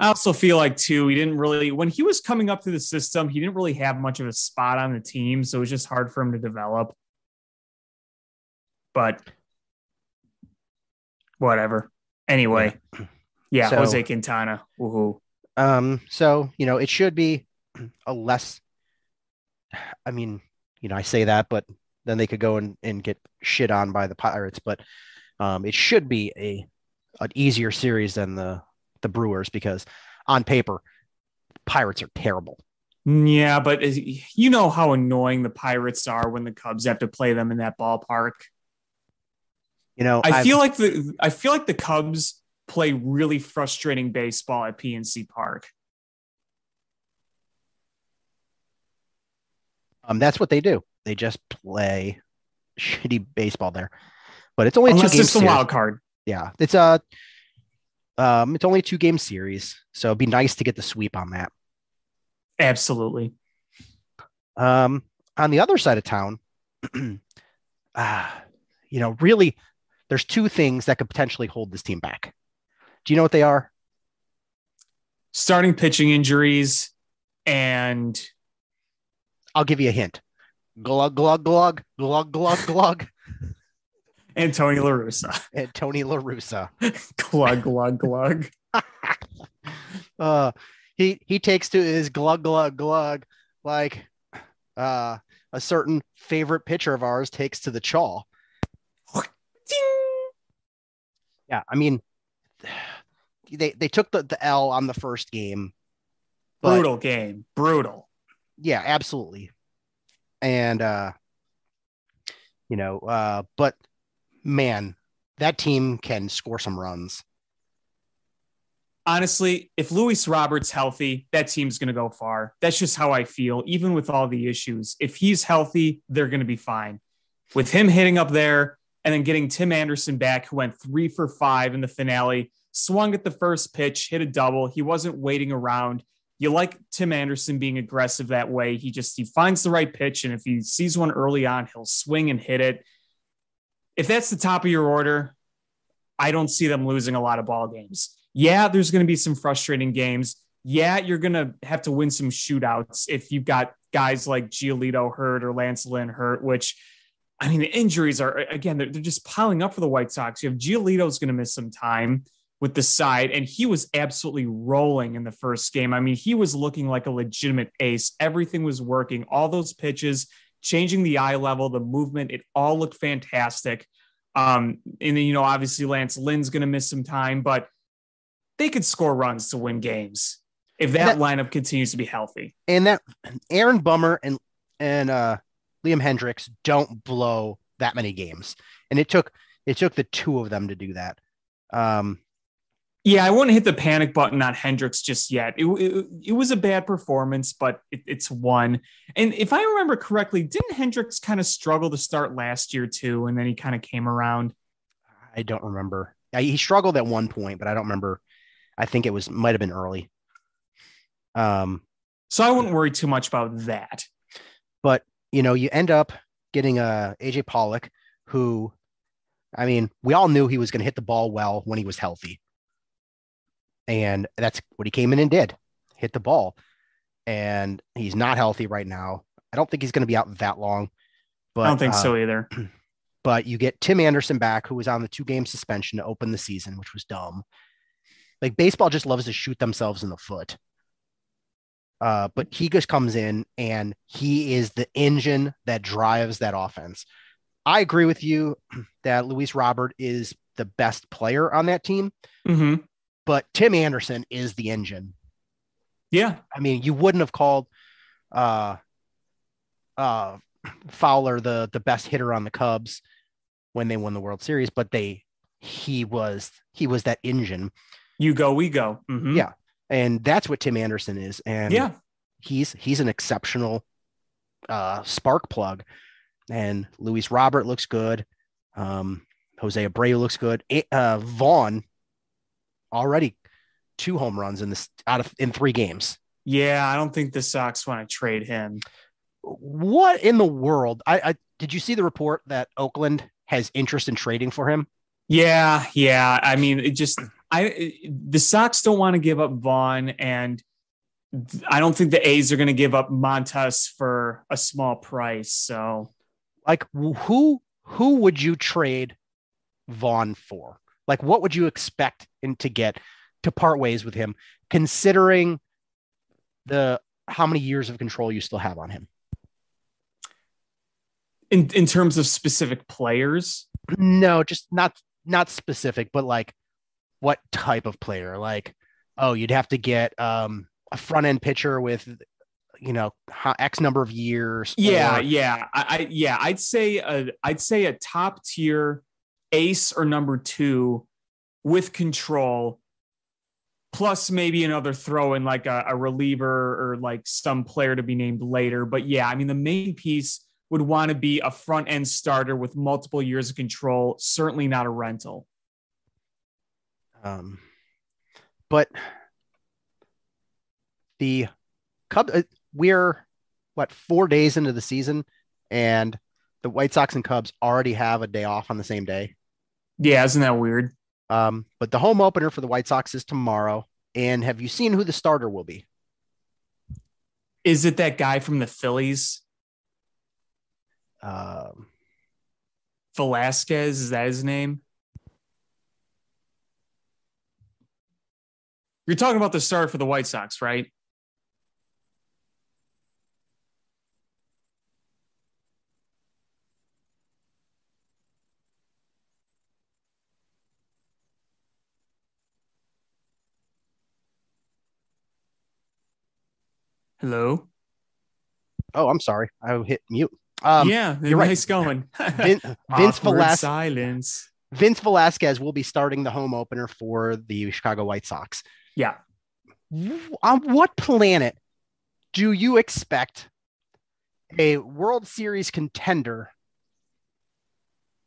I also feel like too he didn't really when he was coming up through the system he didn't really have much of a spot on the team, so it was just hard for him to develop. But whatever. Anyway, yeah, So- Jose Quintana. Woohoo. Um, so you know, it should be a less. I mean, you know, I say that, but then they could go and, and get shit on by the Pirates. But um, it should be a an easier series than the the Brewers because on paper, Pirates are terrible. Yeah, but you know how annoying the Pirates are when the Cubs have to play them in that ballpark. You know, I I've- feel like the I feel like the Cubs play really frustrating baseball at PNC Park. um, that's what they do. They just play shitty baseball there. But it's only Unless it's the wild card. Yeah, it's a um, it's only a two game series, so it'd be nice to get the sweep on that. Absolutely. Um, on the other side of town, ah, you know, really, there's two things that could potentially hold this team back. Do you know what they are? Starting pitching injuries and I'll give you a hint. Glug glug glug glug glug glug. and Tony La Russa. and Tony La Russa. glug glug glug. Uh, he he takes to his glug glug glug like uh, a certain favorite pitcher of ours takes to the chaw. Yeah, I mean, they they took the, the L on the first game. but- Brutal game. Brutal. yeah, absolutely. And uh, you know, uh, but man, that team can score some runs. honestly, if Luis Roberts healthy, that team's going to go far. That's just how I feel, even with all the issues. If he's healthy, they're going to be fine. With him hitting up there and then getting Tim Anderson back, who went three for five in the finale, swung at the first pitch, hit a double. He wasn't waiting around. You like Tim Anderson being aggressive that way. He just he finds the right pitch, and if he sees one early on, he'll swing and hit it. If that's the top of your order, I don't see them losing a lot of ball games yeah, there's going to be some frustrating games. Yeah, you're going to have to win some shootouts if you've got guys like Giolito hurt or Lance Lynn hurt, which I mean, the injuries are again, they're, they're just piling up for the White Sox. You have Giolito's going to miss some time with the side, and he was absolutely rolling in the first game. I mean, he was looking like a legitimate ace. Everything was working, all those pitches, changing the eye level, the movement, it all looked fantastic. Um, and then, you know, obviously Lance Lynn's going to miss some time, but they could score runs to win games if that, that lineup continues to be healthy. And that Aaron Bummer and and uh, Liam Hendriks don't blow that many games, and it took it took the two of them to do that. Um, yeah, I wouldn't hit the panic button on Hendriks just yet. It, it, it was a bad performance, but it, it's one. And if I remember correctly, didn't Hendriks kind of struggle to start last year too, and then he kind of came around? I don't remember. He struggled at one point, but I don't remember I think it was might have been early. Um, so I wouldn't worry too much about that. But you know, you end up getting a uh, AJ Pollock, who, I mean, we all knew he was going to hit the ball well when he was healthy, and that's what he came in and did, hit the ball. And he's not healthy right now. I don't think he's going to be out that long. But I don't think uh, so either. But you get Tim Anderson back, who was on the two game suspension to open the season, which was dumb. Like baseball just loves to shoot themselves in the foot. Uh, but he just comes in and he is the engine that drives that offense. I agree with you that Luis Robert is the best player on that team, mm-hmm. But Tim Anderson is the engine. Yeah, I mean, you wouldn't have called uh, uh, Fowler the the best hitter on the Cubs when they won the World Series, but they he was he was that engine. You go, we go. Mm-hmm. Yeah. And that's what Tim Anderson is. And yeah, he's he's an exceptional uh, spark plug. And Luis Robert looks good. Um, Jose Abreu looks good. Uh, Vaughn already two home runs in this out of in three games. Yeah, I don't think the Sox want to trade him. What in the world? I, I did you see the report that Oakland has interest in trading for him? Yeah, yeah. I mean, it just I the Sox don't want to give up Vaughn, and I don't think the A's are going to give up Montas for a small price. So, like, who who would you trade Vaughn for? Like, what would you expect in, to get to part ways with him, considering the how many years of control you still have on him? In in terms of specific players? No, just not not specific, but like what type of player? Like, oh, you'd have to get um, a front end pitcher with, you know, X number of years. Yeah, or... yeah, I, I, yeah, I'd say a, I'd say a top tier ace or number two with control, plus maybe another throw in like a, a reliever or like some player to be named later. But yeah, I mean, the main piece would want to be a front end starter with multiple years of control, certainly not a rental. Um, but the Cubs, uh, we're what four days into the season, and the White Sox and Cubs already have a day off on the same day. Yeah, isn't that weird? Um, but the home opener for the White Sox is tomorrow. And have you seen who the starter will be? Is it that guy from the Phillies? Um, Velasquez, is that his name? You're talking about the start for the White Sox, right? Hello. Oh, I'm sorry. I hit mute. Um, yeah, you're nice right. going. Vin, Vince Velasquez. Silence. Vince Velasquez will be starting the home opener for the Chicago White Sox. Yeah. On what planet do you expect a World Series contender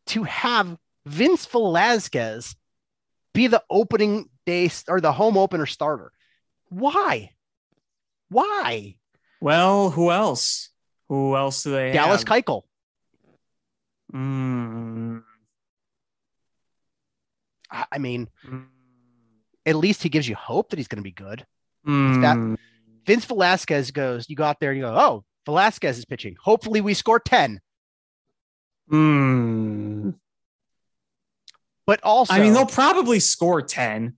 to have Vince Velasquez be the opening day or the home opener starter? Why? Why? Well, who else? Who else do they Dallas have? Keuchel. Mm, I I mean, mm, at least he gives you hope that he's going to be good. mm. Vince Velasquez goes, you go out there and you go, oh, Velasquez is pitching. Hopefully we score 10. Mm. But also, I mean, they'll probably score 10.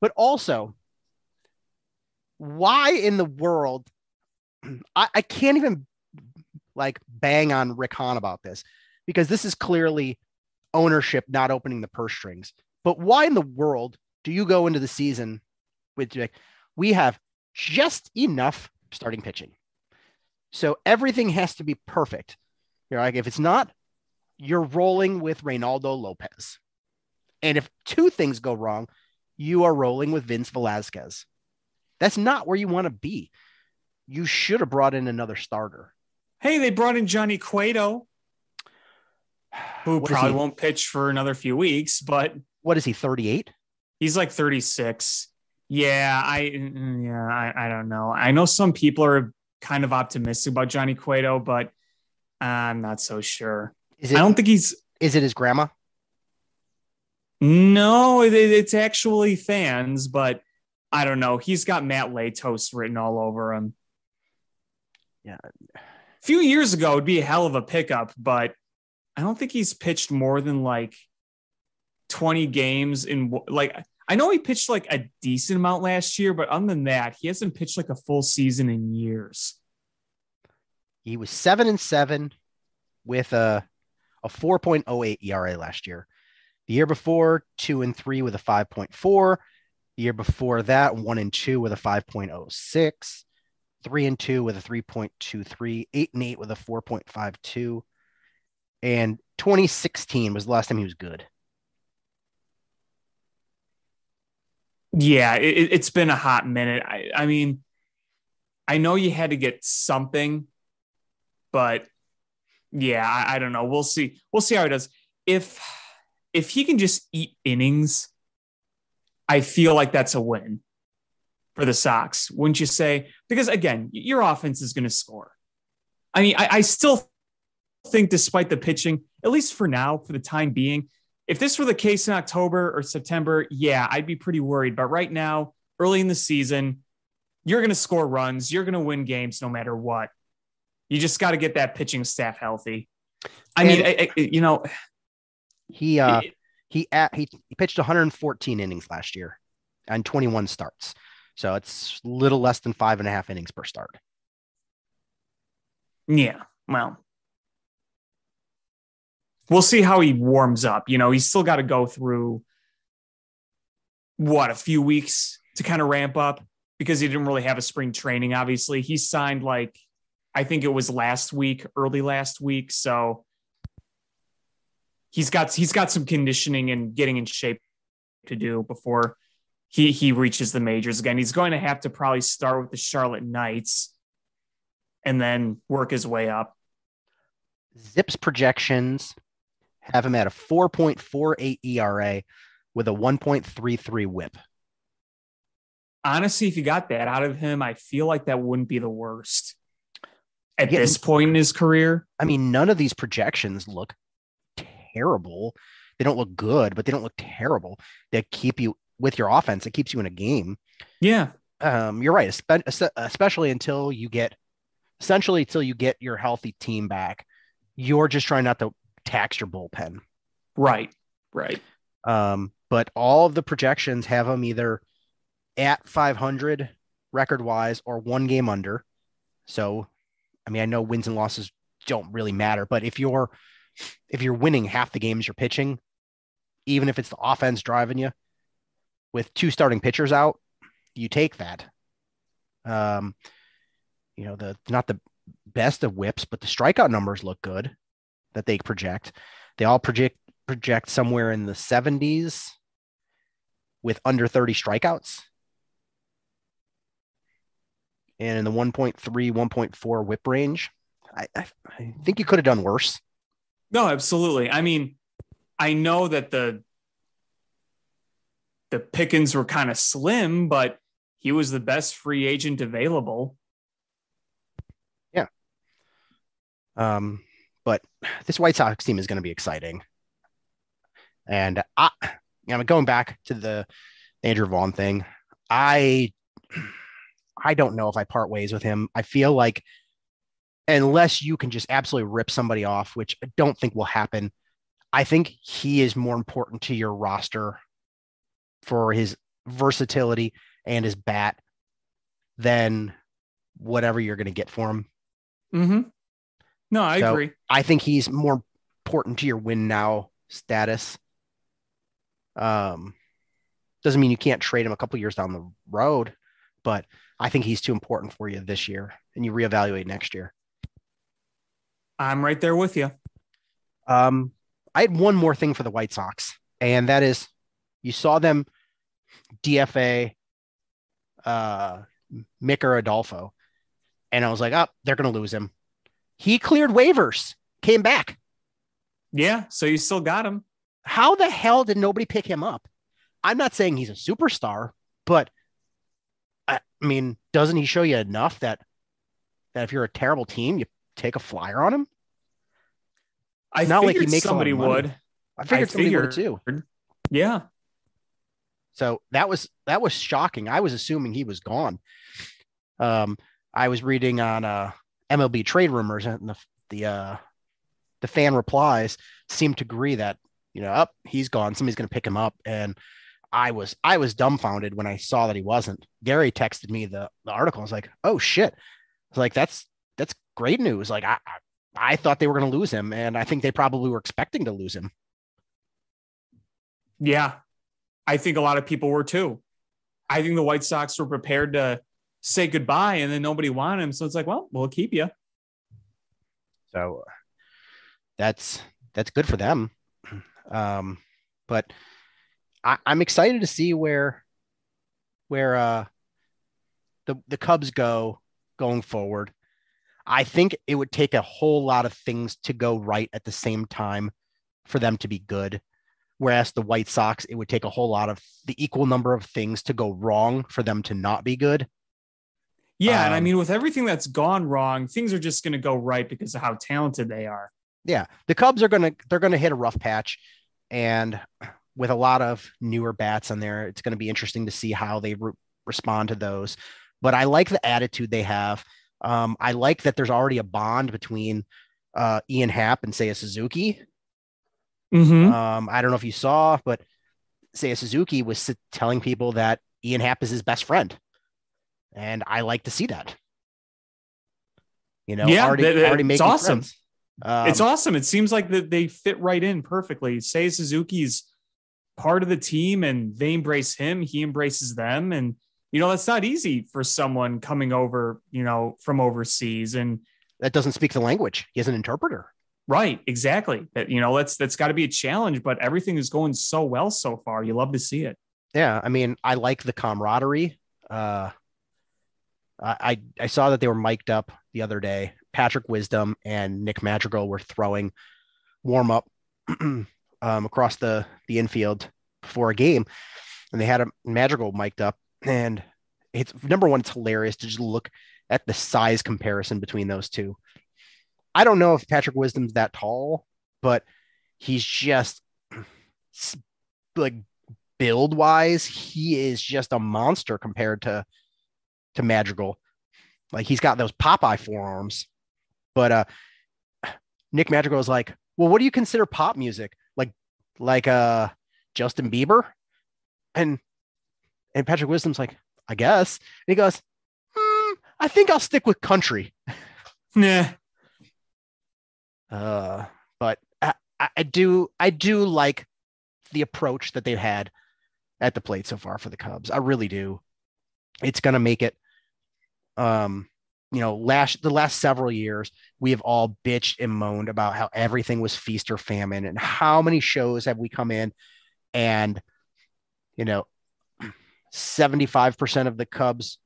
but also, why in the world? I, I can't even like bang on Rick Hahn about this because this is clearly ownership not opening the purse strings. But why in the world do you go into the season with like, we have just enough starting pitching? So everything has to be perfect. You're like, if it's not, you're rolling with Reynaldo Lopez. And if two things go wrong, you are rolling with Vince Velasquez. That's not where you want to be. You should have brought in another starter. Hey, they brought in Johnny Cueto, who What probably won't pitch for another few weeks, but What is he, 38? he's like 36. Yeah, I mm, yeah, I, I don't know. I know some people are kind of optimistic about Johnny Cueto, but I'm not so sure. Is I don't think he's is it his grandma? no, it, it's actually fans, but I don't know. He's got Matt Latos written all over him. Yeah. A few years ago, it'd be a hell of a pickup, but I don't think he's pitched more than like 20 games in like I know he pitched like a decent amount last year, but other than that, he hasn't pitched like a full season in years. He was seven and seven with a, a 4.08 ERA last year. The year before, two and three with a 5.4. The year before that, one and two with a 5.06. Three and two with a 3.23. Eight and eight with a 4.52. And 2016 was the last time he was good. Yeah, it, it's been a hot minute. I, I mean, I know you had to get something, but yeah, I, I don't know. We'll see. We'll see how he does. If if he can just eat innings, I feel like that's a win for the Sox. Wouldn't you say? Because again, your offense is going to score. I mean, I, I still think, despite the pitching, at least for now, for the time being, if this were the case in October or September, yeah, I'd be pretty worried. But right now, early in the season, you're going to score runs. You're going to win games no matter what. You just got to get that pitching staff healthy. I mean, I, I, you know, He uh, it- he at, he he pitched 114 innings last year and 21 starts. So it's a little less than five and a half innings per start. yeah, well, we'll see how he warms up. You know, he's still got to go through what a few weeks to kind of ramp up because he didn't really have a spring training. Obviously, he signed like I think it was last week, early last week. So he's got he's got some conditioning and getting in shape to do before he he reaches the majors again. He's going to have to probably start with the Charlotte Knights and then work his way up. ZiPS projections have him at a 4.48 ERA with a 1.33 whip. Honestly, if you got that out of him, I feel like that wouldn't be the worst at Yeah. this point in his career. I mean, none of these projections look terrible. They don't look good, but they don't look terrible. They keep you with your offense. It keeps you in a game. Yeah, Um, you're right, especially until you get, essentially, until you get your healthy team back. You're just trying not to tax your bullpen. right, right. Um, but all of the projections have them either at 500 record wise or one game under. So, I mean, I know wins and losses don't really matter, but if you're if you're winning half the games you're pitching, even if it's the offense driving you with two starting pitchers out, you take that. Um, you know, the not the best of whips, but the strikeout numbers look good that they project. They all project project somewhere in the 70s with under 30 strikeouts. And in the 1.3, 1.4 whip range. I, I, I think you could have done worse. No, absolutely. I mean, I know that the the pickings were kind of slim, but he was the best free agent available. Yeah. Um, but this White Sox team is going to be exciting. And I, know, going back to the Andrew Vaughn thing, I, I don't know if I part ways with him. I feel like unless you can just absolutely rip somebody off, which I don't think will happen, I think he is more important to your roster for his versatility and his bat than whatever you're going to get for him. Mm-hmm. No, I So- agree. I think he's more important to your win now status. Um, doesn't mean you can't trade him a couple years down the road, but I think he's too important for you this year, and you reevaluate next year. I'm right there with you. Um, I had one more thing for the White Sox, and that is you saw them DFA uh, Micker Adolfo, and I was like, oh, they're going to lose him. He cleared waivers, came back. Yeah. So you still got him. how the hell did nobody pick him up? I'm not saying he's a superstar, but I I mean, doesn't he show you enough that that if you're a terrible team, you take a flyer on him? I Not like he figured makes a lot of somebody would. I figured somebody would too. Yeah. So that was that was shocking. I was assuming he was gone. Um, I was reading on uh, MLB trade rumors, and the the uh, the fan replies seemed to agree that you know, up he's gone. Somebody's going to pick him up, and I was I was dumbfounded when I saw that he wasn't. Gary texted me the the article. I was like, oh shit! I was like, that's that's great news. Like I I, thought they were going to lose him, and I think they probably were expecting to lose him. Yeah. I think a lot of people were too. I think the White Sox were prepared to say goodbye and then nobody wanted him. So it's like, well, we'll keep you. So that's that's good for them. Um, but I, I'm excited to see where where uh the the Cubs go going forward. I think it would take a whole lot of things to go right at the same time for them to be good. Whereas the White Sox, it would take a whole lot of the equal number of things to go wrong for them to not be good. Yeah. and I Um, mean, with everything that's gone wrong, things are just going to go right because of how talented they are. yeah the cubs are gonna they're gonna hit a rough patch and with a lot of newer bats on there it's gonna be interesting to see how they re- respond to those but i like the attitude they have um, i like that there's already a bond between uh, ian happ and Seiya Suzuki Mm-hmm. um, i don't know if you saw but Seiya Suzuki was sit- telling people that ian happ is his best friend and i like to see that you know Yeah, already, that- that- already it's awesome. Um, it's awesome. It seems like that they fit right in perfectly. Seiya Suzuki's part of the team and they embrace him, he embraces them. And, you know, that's not easy for someone coming over, you know, from overseas. And that doesn't speak the language. He has an interpreter. right, exactly. That, you know, that's that's got to be a challenge, but everything is going so well so far. You love to see it. Yeah, I mean, I like the camaraderie. Uh, I I saw that they were mic'd up the other day. Patrick Wisdom and Nick Madrigal were throwing warm up um, across the the infield before a game, and they had a Madrigal mic'd up. And it's number one, it's hilarious to just look at the size comparison between those two. I don't know if Patrick Wisdom's that tall, but he's just like build wise, he is just a monster compared to to Madrigal. Like he's got those Popeye forearms. But uh Nick Madrigal is like, well, what do you consider pop music? Like like uh Justin Bieber? And and Patrick Wisdom's like, I guess. And he goes, hmm, I think I'll stick with country. Nah. Uh, but I, I I do I do like the approach that they've had at the plate so far for the Cubs. I really do. It's gonna make it um you know, last the last several years, we have all bitched and moaned about how everything was feast or famine, and how many shows have we come in and you know, 75% of the Cubs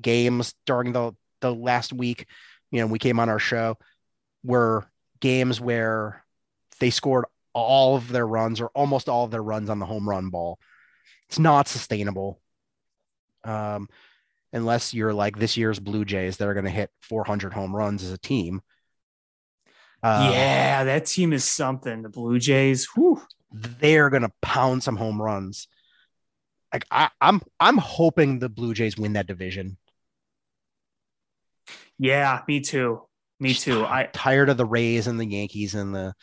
games during the the last week, you know, we came on our show were games where they scored all of their runs or almost all of their runs on the home run ball. It's not sustainable. Um, unless you're like this year's Blue Jays that are going to hit 400 home runs as a team. Uh, yeah, that team is something. The Blue Jays, whew. they're going to pound some home runs. Like I, I'm, I'm hoping the Blue Jays win that division. Yeah, me too. Me too. I tired of the Rays and the Yankees and the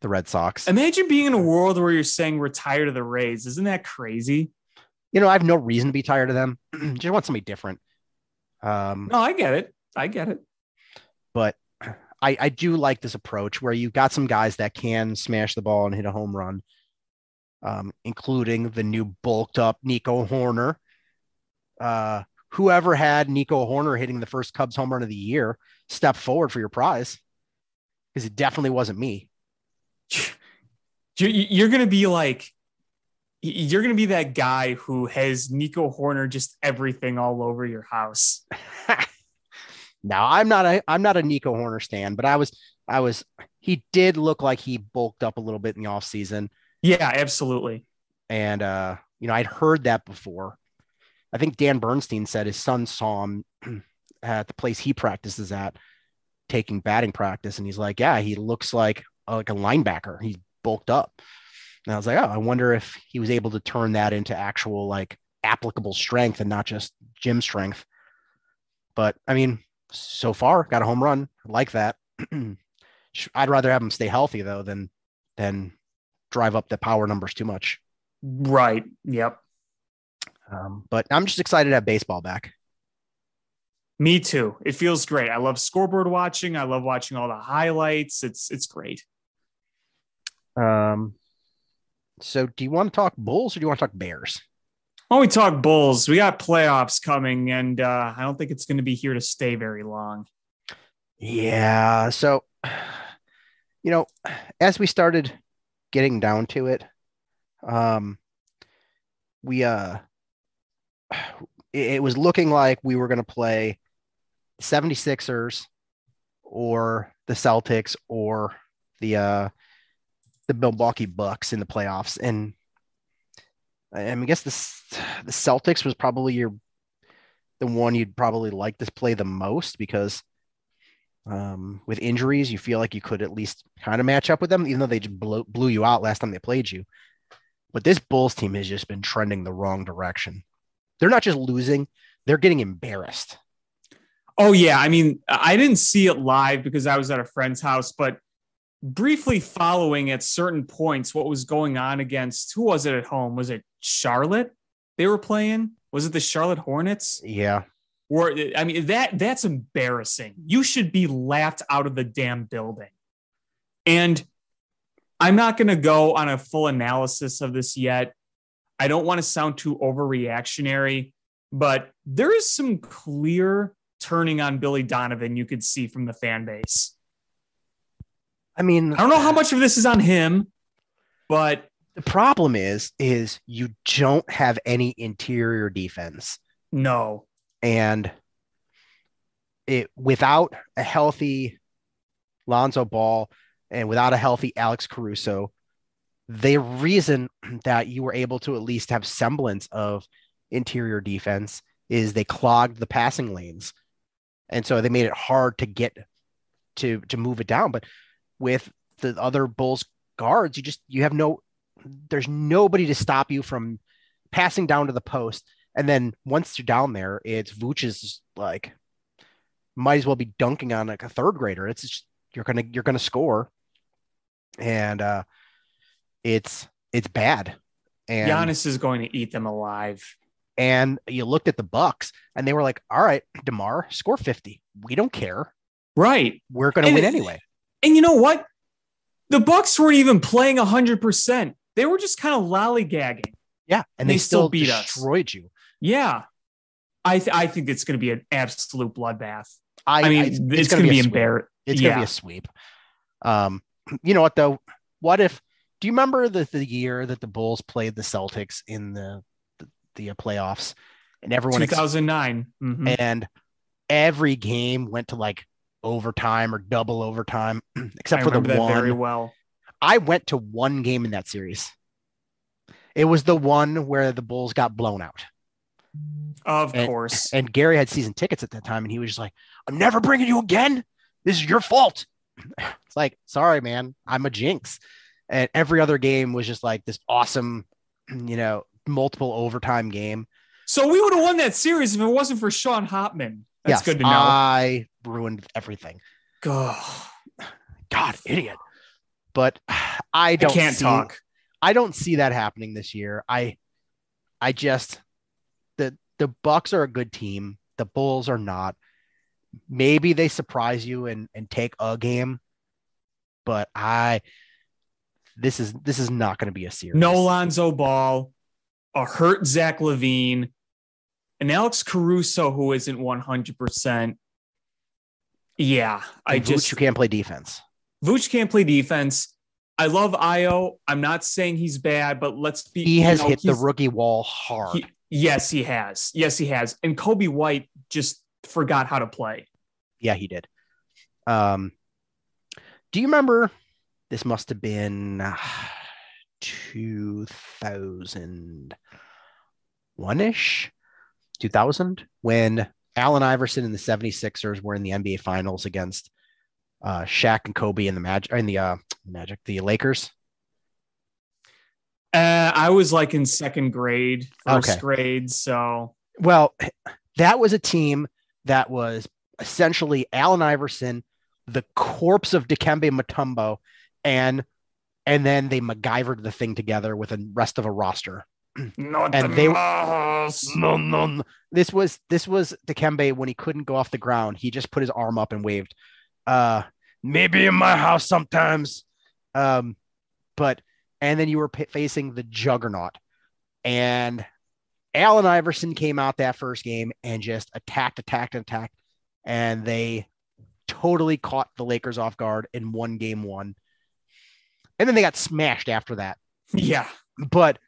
the Red Sox. Imagine being in a world where you're saying we're tired of the Rays. Isn't that crazy? You know, I have no reason to be tired of them. Just want somebody different. Um, no, I get it. I get it. But I, I do like this approach where you got some guys that can smash the ball and hit a home run, um, including the new bulked up Nico Hoerner. Uh, whoever had Nico Hoerner hitting the first Cubs home run of the year, step forward for your prize because it definitely wasn't me. You're going to be like, you're going to be that guy who has Nico Hoerner just everything all over your house. now I'm not a I'm not a Nico Hoerner stand, but I was I was he did look like he bulked up a little bit in the off season. Yeah, absolutely. And uh, you know, I'd heard that before. I think Dan Bernstein said his son saw him at the place he practices at taking batting practice. And he's like, yeah, he looks like, like a linebacker. He's bulked up. And I was like, oh, I wonder if he was able to turn that into actual like applicable strength and not just gym strength. But I mean, so far got a home run. I like that. I'd rather have him stay healthy though than than drive up the power numbers too much. Right. Yep. Um, but I'm just excited to have baseball back. Me too. It feels great. I love scoreboard watching. I love watching all the highlights. It's it's great. Um, so do you want to talk Bulls or do you want to talk Bears? When we talk Bulls, we got playoffs coming, and uh, I don't think it's going to be here to stay very long. Yeah. So, you know, as we started getting down to it, um, we uh it, was looking like we were going to play 76ers or the Celtics or the uh the Milwaukee Bucks in the playoffs. And I, mean, I guess the the Celtics was probably your the one you'd probably like to play the most because um, with injuries, you feel like you could at least kind of match up with them, even though they just blew, blew you out last time they played you. But this Bulls team has just been trending the wrong direction. They're not just losing, they're getting embarrassed. Oh, yeah. I mean, I didn't see it live because I was at a friend's house, but briefly following at certain points what was going on against who was it at home? Was it Charlotte they were playing? Was it the Charlotte Hornets? Yeah. Or I mean that that's embarrassing. You should be laughed out of the damn building. And I'm not going to go on a full analysis of this yet. I don't want to sound too overreactionary, but there is some clear turning on Billy Donovan you could see from the fan base. I mean, I don't know how much of this is on him, but the problem is is you don't have any interior defense. No. And it without a healthy Lonzo Ball and without a healthy Alex Caruso, the reason that you were able to at least have semblance of interior defense is they clogged the passing lanes. And so they made it hard to get to to move it down. But with the other Bulls guards, you just you have no there's nobody to stop you from passing down to the post. And then once you're down there, it's Vooch is like might as well be dunking on like a third grader. It's just, you're gonna you're gonna score, and uh, it's it's bad. And Giannis is going to eat them alive. And you looked at the Bucks, and they were like, "All right, Demar, score fifty. We don't care. Right, we're going to win anyway." And you know what? The Bucks weren't even playing hundred percent. They were just kind of lollygagging. Yeah, and they, they still, still beat destroyed us. you. Yeah, I th- I think it's going to be an absolute bloodbath. I, I mean, it's, it's, gonna going to be a sweep. embarrassing. It's yeah. gonna be a sweep. Um, you know what though? What if? Do you remember the the year that the Bulls played the Celtics in the the, the uh, playoffs, and everyone ex- 2009. Mhm. and every game went to like overtime or double overtime, except I for the one. very well. I went to one game in that series. It was the one where the Bulls got blown out. Of And- course. And Gary had season tickets at that time, and he was just like, I'm never bringing you again. This is your fault. It's like, sorry, man, I'm a jinx. And every other game was just like this awesome, you know, multiple overtime game. So we would have won that series if it wasn't for Sean Hopman. That's Yes, good to know. I ruined everything. Ugh, God, idiot. But I I don't can't see- talk. I don't see that happening this year. I I just the Bucks are a good team. The Bulls are not. Maybe they surprise you and and take a game, but I this is this is not going to be a series. No Lonzo Ball, a hurt Zach LaVine, and Alex Caruso who isn't 100%. Yeah, I And Vooch, just you can't play defense. Vooch can't play defense. I love Ayo. I'm not saying he's bad, but let's be. He has know, hit the rookie wall hard. he- yes, he has. Yes, he has. And Coby White just forgot how to play. yeah, he did. Um, do you remember? This must have been uh, two thousand one ish, two thousand when Allen Iverson and the 76ers were in the NBA Finals against uh, Shaq and Kobe and the Magic in the uh, Magic, the Lakers. Uh, I was like in second grade, first Okay. grade. So Well, that was a team that was essentially Allen Iverson, the corpse of Dikembe Mutombo, and and then they MacGyvered the thing together with the rest of a roster. not And the they-. No, no, no. This was this was Dikembe when he couldn't go off the ground. He just put his arm up and waved. Uh, maybe in my house sometimes. Um, but and then you were p- facing the juggernaut, and Allen Iverson came out that first game and just attacked, attacked, and attacked, and they totally caught the Lakers off guard in one game one. And then they got smashed after that Yeah. but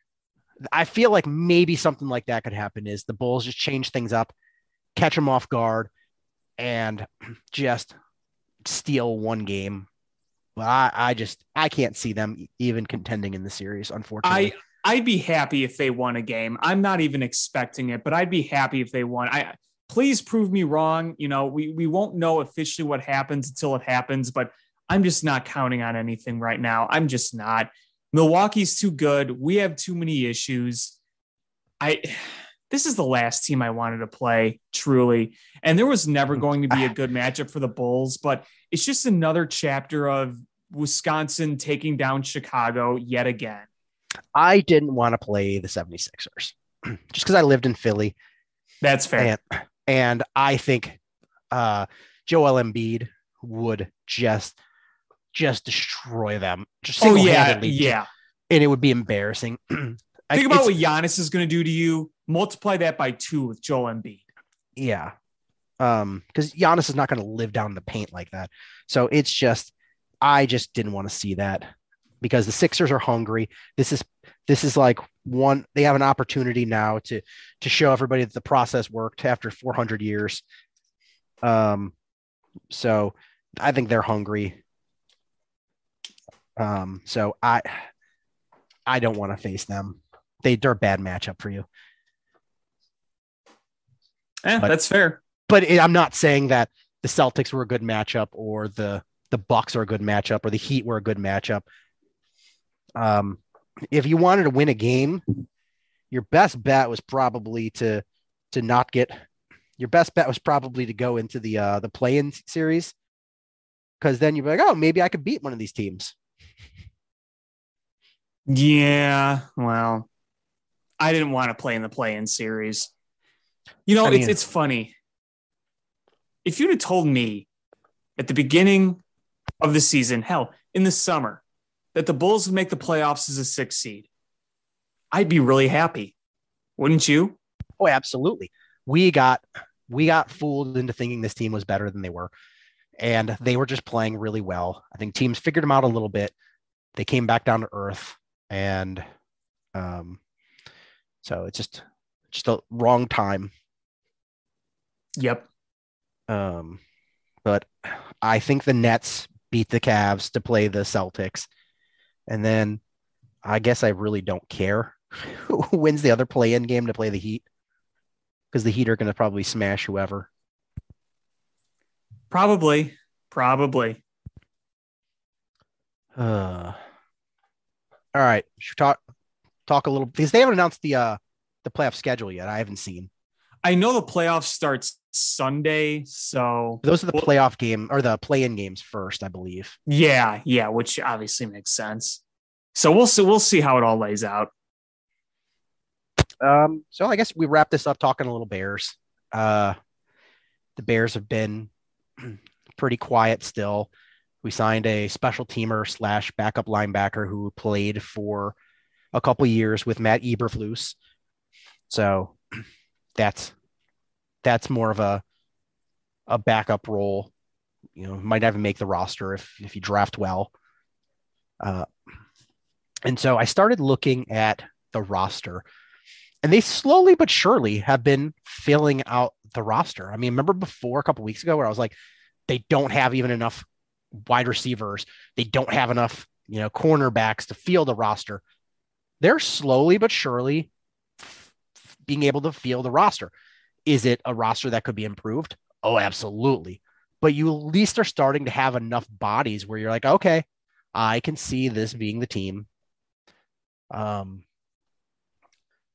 I feel like maybe something like that could happen is the Bulls just change things up, catch them off guard, and just steal one game. But I, I just I can't see them even contending in the series, unfortunately. I I'd be happy if they won a game. I'm not even expecting it, but I'd be happy if they won. I please prove me wrong. You know, we we won't know officially what happens until it happens, but I'm just not counting on anything right now. I'm just not. Milwaukee's too good. We have too many issues. I this is the last team I wanted to play, truly. And there was never going to be a good matchup for the Bulls, but it's just another chapter of Wisconsin taking down Chicago yet again. I didn't want to play the 76ers just because I lived in Philly. That's fair. And, and I think uh, Joel Embiid would just just destroy them. Just oh yeah, yeah. And it would be embarrassing. I- Think about what Giannis is going to do to you. Multiply that by two with Joel Embiid. Yeah. Um, because Giannis is not going to live down the paint like that. So it's just, I just didn't want to see that because the Sixers are hungry. This is this is like one they have an opportunity now to to show everybody that the process worked after 400 years. Um, so I think they're hungry. Um, so I I don't want to face them. They they're a bad matchup for you. Eh, But- that's fair. but it, I'm not saying that the Celtics were a good matchup or the the Bucks are a good matchup or the Heat were a good matchup. Um, if you wanted to win a game, your best bet was probably to to not get your best bet was probably to go into the uh the play-in series because then you'd be like, oh, maybe I could beat one of these teams. Yeah. Well, I didn't want to play in the play-in series. You know, I it's mean- it's funny. If you'd have told me at the beginning of the season, hell, in the summer, that the Bulls would make the playoffs as a six seed, I'd be really happy. Wouldn't you? Oh, absolutely. We got we got fooled into thinking this team was better than they were. And they were just playing really well. I think teams figured them out a little bit. They came back down to earth. And um, so it's just just a wrong time. Yep. Um, but I think the Nets beat the Cavs to play the Celtics. And then I guess I really don't care who wins the other play in game to play the Heat because the Heat are going to probably smash whoever. Probably. Probably. Uh, all right. Should we talk talk a little because they haven't announced the uh the playoff schedule yet. I haven't seen. I know the playoff starts Sunday, so Those are the playoff game or the play in games first, I believe. yeah, yeah, which obviously makes sense. So we'll see. We'll see how it all lays out. Um, so I guess we wrap this up talking a little Bears. Uh, the Bears have been pretty quiet still. We signed a special teamer slash backup linebacker who played for a couple years with Matt Eberflus. So that's that's more of a a backup role. You know, might even make the roster if if you draft well. Uh, and so I started looking at the roster and they slowly but surely have been filling out the roster. I mean, remember before a couple weeks ago where I was like, they don't have even enough wide receivers, they don't have enough, you know, cornerbacks to field the roster. They're slowly but surely being able to feel the roster. Is it a roster that could be improved? Oh, absolutely. But you at least are starting to have enough bodies where you're like, okay, I can see this being the team. Um,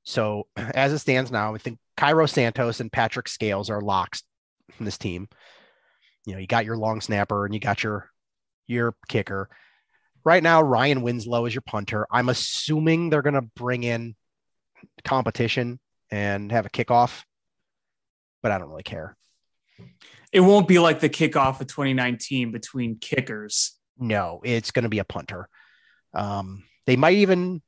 so as it stands now, I think Cairo Santos and Patrick Scales are locks in this team. You know, you got your long snapper and you got your your kicker. Right now, Ryan Winslow is your punter. I'm assuming they're gonna bring in competition and have a kickoff, but I don't really care. It won't be like the kickoff of 2019 between kickers. No, it's gonna be a punter. Um, they might even,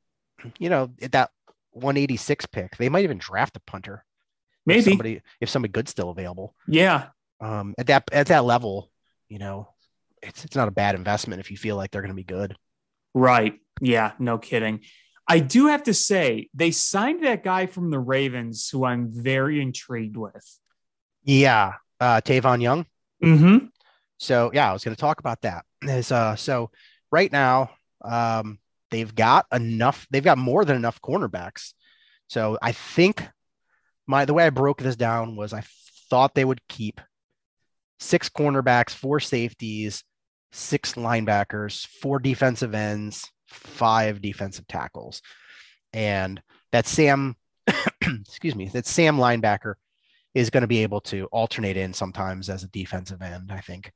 you know, at that 186 pick, they might even draft a punter. If Maybe. somebody if somebody good's still available. Yeah. Um, at that at that level, you know, it's it's not a bad investment if you feel like they're going to be good. Right. Yeah. No kidding. I do have to say, they signed that guy from the Ravens who I'm very intrigued with. Yeah, uh, Tavon Young. Mm-hmm. So yeah, I was going to talk about that. Is uh, so right now, um, they've got enough. They've got more than enough cornerbacks. So I think my the way I broke this down was I thought they would keep six cornerbacks, four safeties, six linebackers, four defensive ends, five defensive tackles, and that Sam, excuse me, that Sam linebacker is going to be able to alternate in sometimes as a defensive end. I think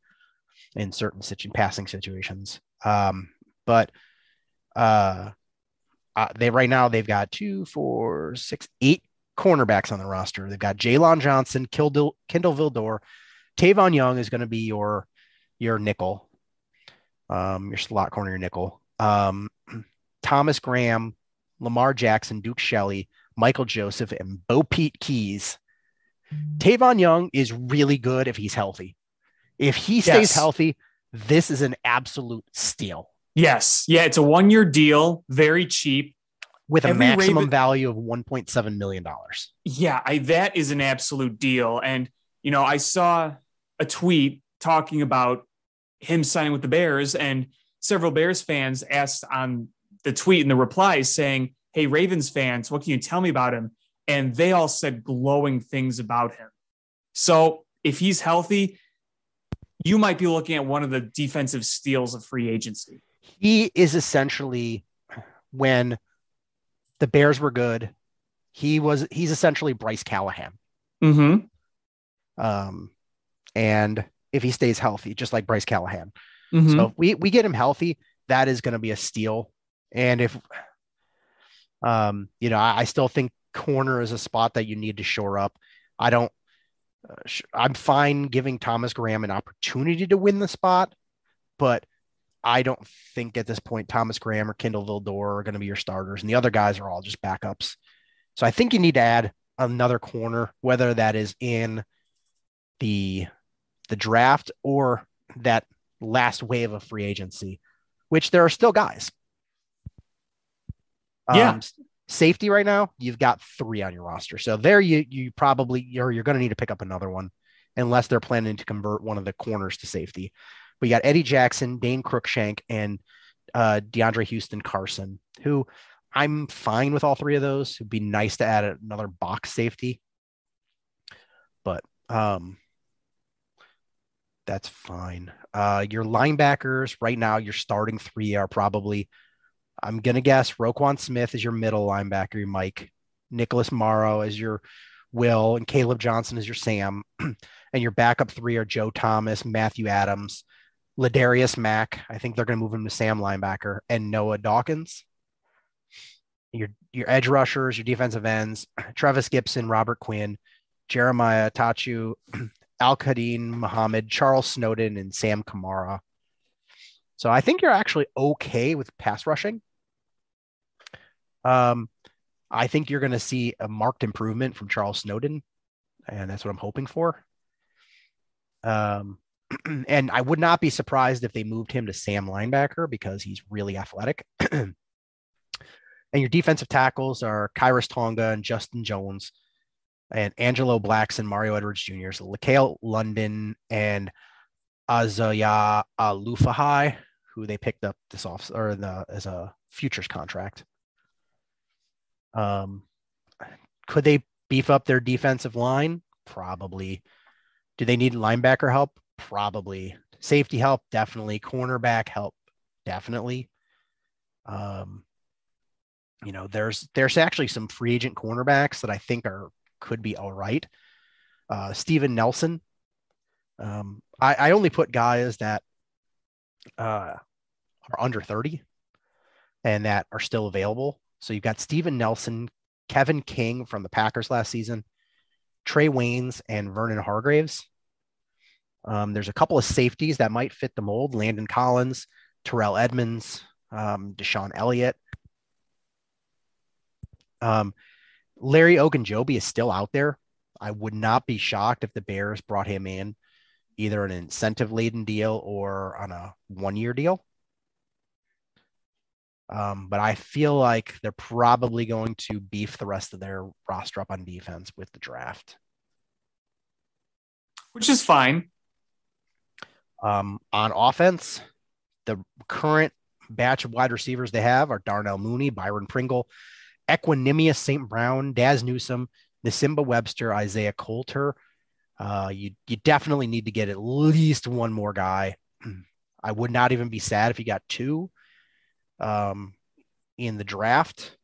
in certain situ- passing situations. Um, but uh, uh, they right now they've got two, four, six, eight cornerbacks on the roster. They've got Jaylon Johnson, Kindle, Kindle Vildor, Tavon Young is going to be your your nickel, um, your slot corner, your nickel. Um, Thomas Graham, Lamar Jackson, Duke Shelley, Michael Joseph, and BoPete Keyes. Tavon Young is really good if he's healthy. If he stays Yes. healthy, this is an absolute steal Yes. Yeah. It's a one year deal, very cheap. with a Every maximum Raven- value of $1.7 million. Yeah, I, that is an absolute deal. And, you know, I saw a tweet talking about him signing with the Bears, and several Bears fans asked on the tweet and the replies saying, Hey, Ravens fans, what can you tell me about him? And they all said glowing things about him. So if he's healthy, you might be looking at one of the defensive steals of free agency. He is essentially when the Bears were good, he was he's essentially Bryce Callahan. Mm-hmm. Um, and if he stays healthy, just like Bryce Callahan. Mm-hmm. So if we we get him healthy, that is going to be a steal. And if um, you know, I, I still think corner is a spot that you need to shore up. I don't. Uh, sh- I'm fine giving Thomas Graham an opportunity to win the spot, but I don't think at this point Thomas Graham or Kindle Vildor are going to be your starters, and the other guys are all just backups. So I think you need to add another corner, whether that is in the the draft or that last wave of free agency, which there are still guys. Yeah. Um, safety right now, you've got three on your roster. So there you you probably you're you're going to need to pick up another one unless they're planning to convert one of the corners to safety. But you got Eddie Jackson, Dane Cruikshank, and uh, DeAndre Houston Carson, who I'm fine with all three of those. It'd be nice to add another box safety, but um, that's fine. Uh, your linebackers right now, your starting three are probably, I'm gonna guess, Roquan Smith is your middle linebacker, your Mike, Nicholas Morrow is your Will, and Caleb Johnson is your Sam, and your backup three are Joe Thomas, Matthew Adams, Ladarius Mack. I think they're gonna move him to Sam linebacker, and Noah Dawkins. Your your edge rushers, your defensive ends, Trevis Gipson, Robert Quinn, Jeremiah Attaochu, Al Quadin Muhammad, Charles Snowden, and Sam Kamara. So I think you're actually okay with pass rushing. Um, I think you're going to see a marked improvement from Charles Snowden, and that's what I'm hoping for. Um, and I would not be surprised if they moved him to Sam linebacker because he's really athletic. and your defensive tackles are Khyiris Tonga and Justin Jones and Angelo Blacks and Mario Edwards Jr. So LaCale London and Auzoyah Alufohai, who they picked up this off or the as a futures contract. Um, could they beef up their defensive line? Probably. Do they need linebacker help? Probably. Safety help? Definitely. Cornerback help? Definitely. Um, you know, there's there's actually some free agent cornerbacks that I think are could be all right. Uh, Steven Nelson. Um, I, I only put guys that uh, are under 30 and that are still available. So you've got Steven Nelson, Kevin King from the Packers last season, Trae Waynes, and Vernon Hargreaves. Um, there's a couple of safeties that might fit the mold Landon Collins, Terrell Edmunds, um, DeShon Elliott. Um, Larry Ogunjobi is still out there. I would not be shocked if the Bears brought him in either an incentive laden deal or on a one year deal. Um, but I feel like they're probably going to beef the rest of their roster up on defense with the draft, which is fine. Um, on offense, the current batch of wide receivers they have are Darnell Mooney, Byron Pringle, Equanimeous St. Brown, Dazz Newsome, Nsimba Webster, Isaiah Coulter. Uh, you you definitely need to get at least one more guy. I would not even be sad if you got two um, in the draft.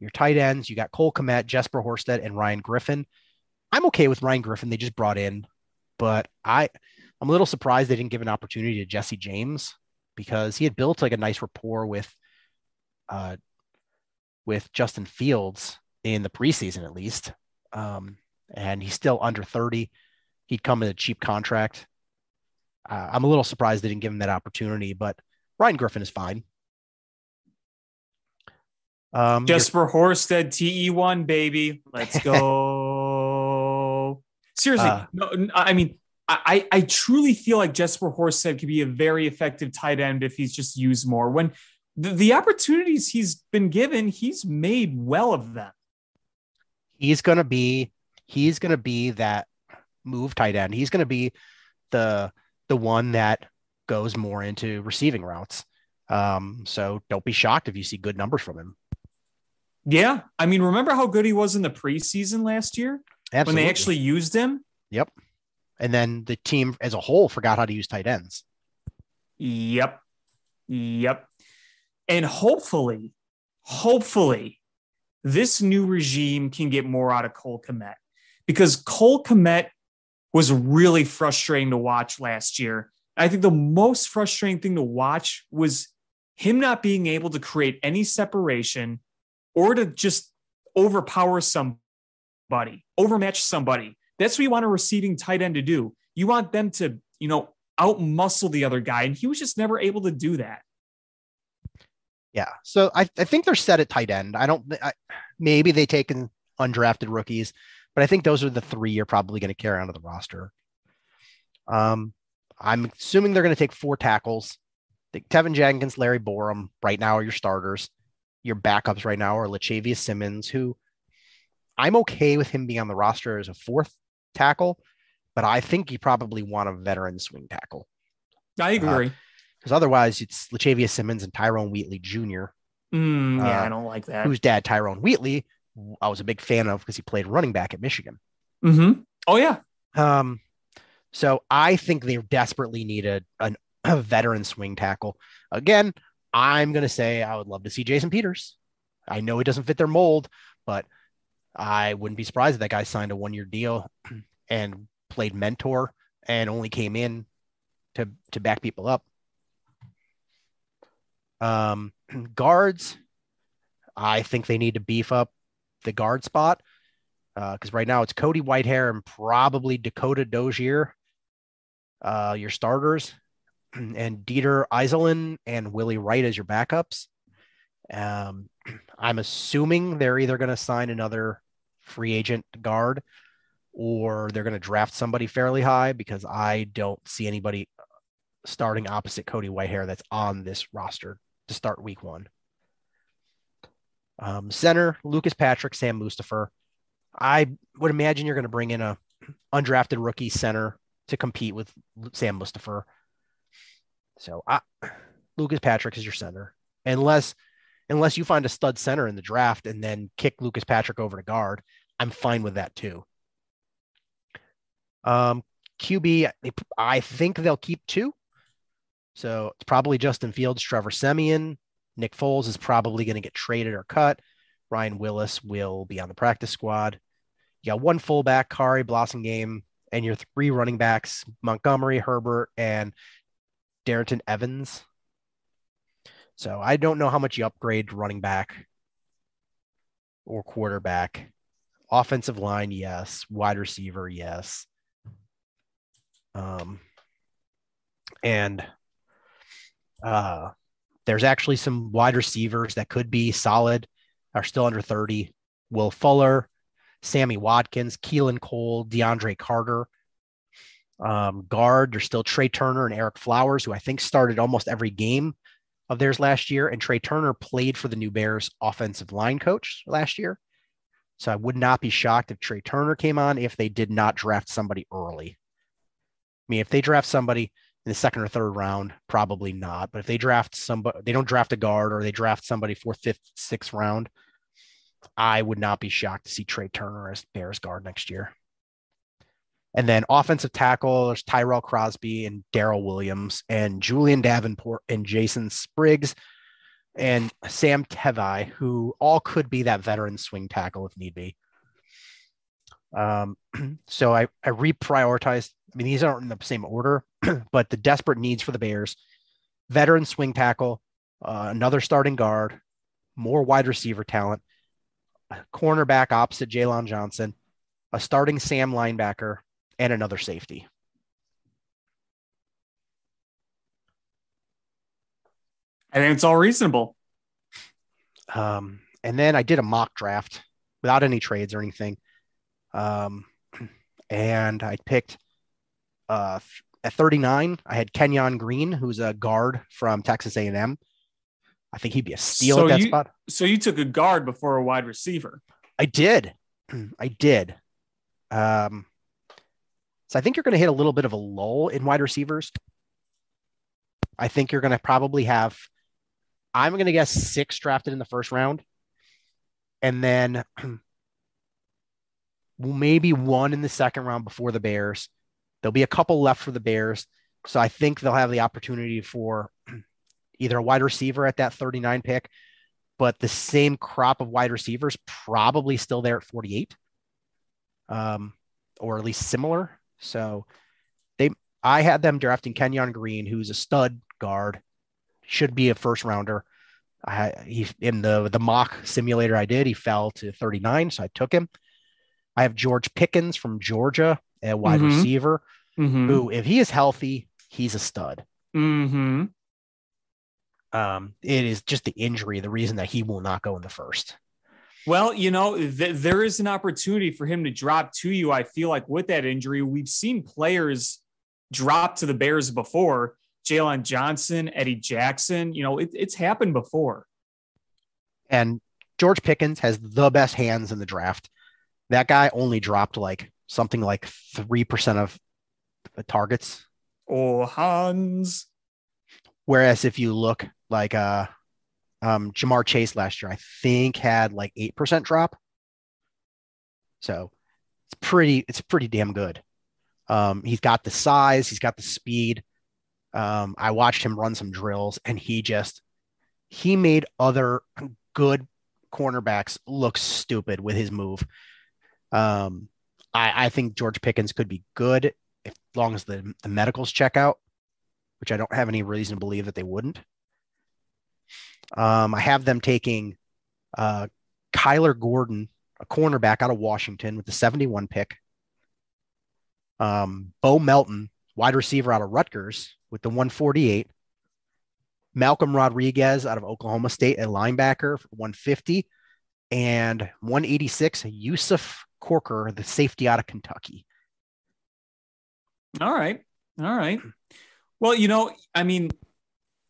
Your tight ends, you got Cole Kmet, Jesper Horsted, and Ryan Griffin. I'm okay with Ryan Griffin. They just brought in, but I I'm a little surprised they didn't give an opportunity to Jesse James because he had built like a nice rapport with uh, with Justin Fields in the preseason, at least. Um, and he's still under 30. He'd come in a cheap contract. Uh, I'm a little surprised they didn't give him that opportunity, but Ryan Griffin is fine. Um, Jesper Horsted, TE1, baby. Let's go. Seriously, uh, no, I mean, I, I truly feel like Jesper Horsted could be a very effective tight end if he's just used more. When the, the opportunities he's been given, he's made well of them. He's gonna be he's gonna be that move tight end. He's gonna be the the one that goes more into receiving routes. Um, so don't be shocked if you see good numbers from him. Yeah. I mean, remember how good he was in the preseason last year Absolutely. when they actually used him? Yep. And then the team as a whole forgot how to use tight ends. Yep. Yep. And hopefully, hopefully, this new regime can get more out of Cole Kmet because Cole Kmet was really frustrating to watch last year. I think the most frustrating thing to watch was him not being able to create any separation or to just overpower somebody, overmatch somebody. That's what you want a receiving tight end to do. You want them to, you know, outmuscle the other guy. And he was just never able to do that. Yeah. So I, I think they're set at tight end. I don't, I, maybe they take in undrafted rookies, But I think those are the three you're probably going to carry onto the roster. Um, I'm assuming they're going to take four tackles. Teven Jenkins, Larry Borom right now are your starters. Your backups right now are Lachavious Simmons, who I'm okay with him being on the roster as a fourth tackle, but I think you probably want a veteran swing tackle I agree. Because otherwise it's Lachavious Simmons and Tyrone Wheatley Jr., Mm, yeah, uh, I don't like that. whose dad Tyrone Wheatley I was a big fan of because he played running back at Michigan. hmm Oh yeah. Um, so I think they desperately need a, an, a veteran swing tackle. Again, I'm going to say I would love to see Jason Peters. I know he doesn't fit their mold, but I wouldn't be surprised if that guy signed a one year deal and played mentor and only came in to, to back people up. Um, guards, I think they need to beef up the guard spot because right now it's Cody Whitehair and probably Dakota Dozier, uh, your starters, and Dieter Eiselen and Willie Wright as your backups. Um, I'm assuming they're either going to sign another free agent guard or they're going to draft somebody fairly high because I don't see anybody starting opposite Cody Whitehair that's on this roster to start week one. Um, center, Lucas Patrick, Sam Mustipher. I would imagine you're going to bring in a undrafted rookie center to compete with Sam Mustipher. So I, Lucas Patrick is your center, unless unless you find a stud center in the draft and then kick Lucas Patrick over to guard. I'm fine with that too. Um, QB, I think they'll keep two. So it's probably Justin Fields, Trevor Siemian, Nick Foles is probably going to get traded or cut. Ryan Willis will be on the practice squad. You got one fullback, Khari Blasingame, and your three running backs, Montgomery, Herbert, and Darrynton Evans. So I don't know how much you upgrade running back or quarterback. Offensive line, yes. Wide receiver, yes. Um, and uh, there's actually some wide receivers that could be solid, are still under 30. Will Fuller, Sammy Watkins, Keelan Cole, DeAndre Carter. Um, guard, there's still Trai Turner and Ereck Flowers, who I think started almost every game of theirs last year. And Trai Turner played for the new Bears offensive line coach last year. So I would not be shocked if Trai Turner came on if they did not draft somebody early. I mean, if they draft somebody in the second or third round, probably not. But if they draft somebody, they don't draft a guard or they draft somebody fourth, fifth, sixth round, I would not be shocked to see Trai Turner as Bears guard next year. And then offensive tackle, there's Tyrell Crosby and Daryl Williams and Julian Davenport and Jason Spriggs and Sam Tevi, who all could be that veteran swing tackle if need be. Um, so I, I reprioritized. I mean, these aren't in the same order, but the desperate needs for the Bears veteran swing tackle, uh, another starting guard, more wide receiver talent, a cornerback opposite Jaylon Johnson, a starting Sam linebacker, and another safety. I think it's all reasonable. Um, and then I did a mock draft without any trades or anything. Um, and I picked uh, at 39, I had Kenyon Green, who's a guard from Texas A&M. I think he'd be a steal So at that you- spot. So you took a guard before a wide receiver. I did. I did. Um, so I think you're going to hit a little bit of a lull in wide receivers. I think you're going to probably have, I'm going to guess six drafted in the first round. And then maybe one in the second round before the Bears. There'll be a couple left for the Bears. So I think they'll have the opportunity for either a wide receiver at that 39 pick but the same crop of wide receivers probably still there at 48 um, or at least similar. So they i had them drafting kenyon green who's a stud guard should be a first rounder. I he in the the mock simulator i did he fell to 39 so i took him. I have george pickens from georgia a wide Mhm. receiver Mm-hmm. who if he is healthy he's a stud Mm-hmm. um, it is just the injury, the reason that he will not go in the first. Well, you know, th- there is an opportunity for him to drop to you. I feel like with that injury, we've seen players drop to the Bears before. Jaylon Johnson, Eddie Jackson, you know, it, it's happened before. And George Pickens has the best hands in the draft. That guy only dropped like something like 3% of the targets. Oh, Hans. Whereas if you look like uh um Ja'Marr Chase last year, I think had like 8% drop. So it's pretty, it's pretty damn good. Um, he's got the size, he's got the speed. Um, I watched him run some drills and he just he made other good cornerbacks look stupid with his move. Um, I, I think George Pickens could be good if, as long as the, the medicals check out, which I don't have any reason to believe that they wouldn't. Um, I have them taking uh, Kyler Gordon, a cornerback out of Washington with the 71 pick. Um, Bo Melton, wide receiver out of Rutgers with the 148. Malcolm Rodriguez out of Oklahoma State, a linebacker for 150. And 186, Yusuf Corker, the safety out of Kentucky. All right. All right. Well, you know, I mean,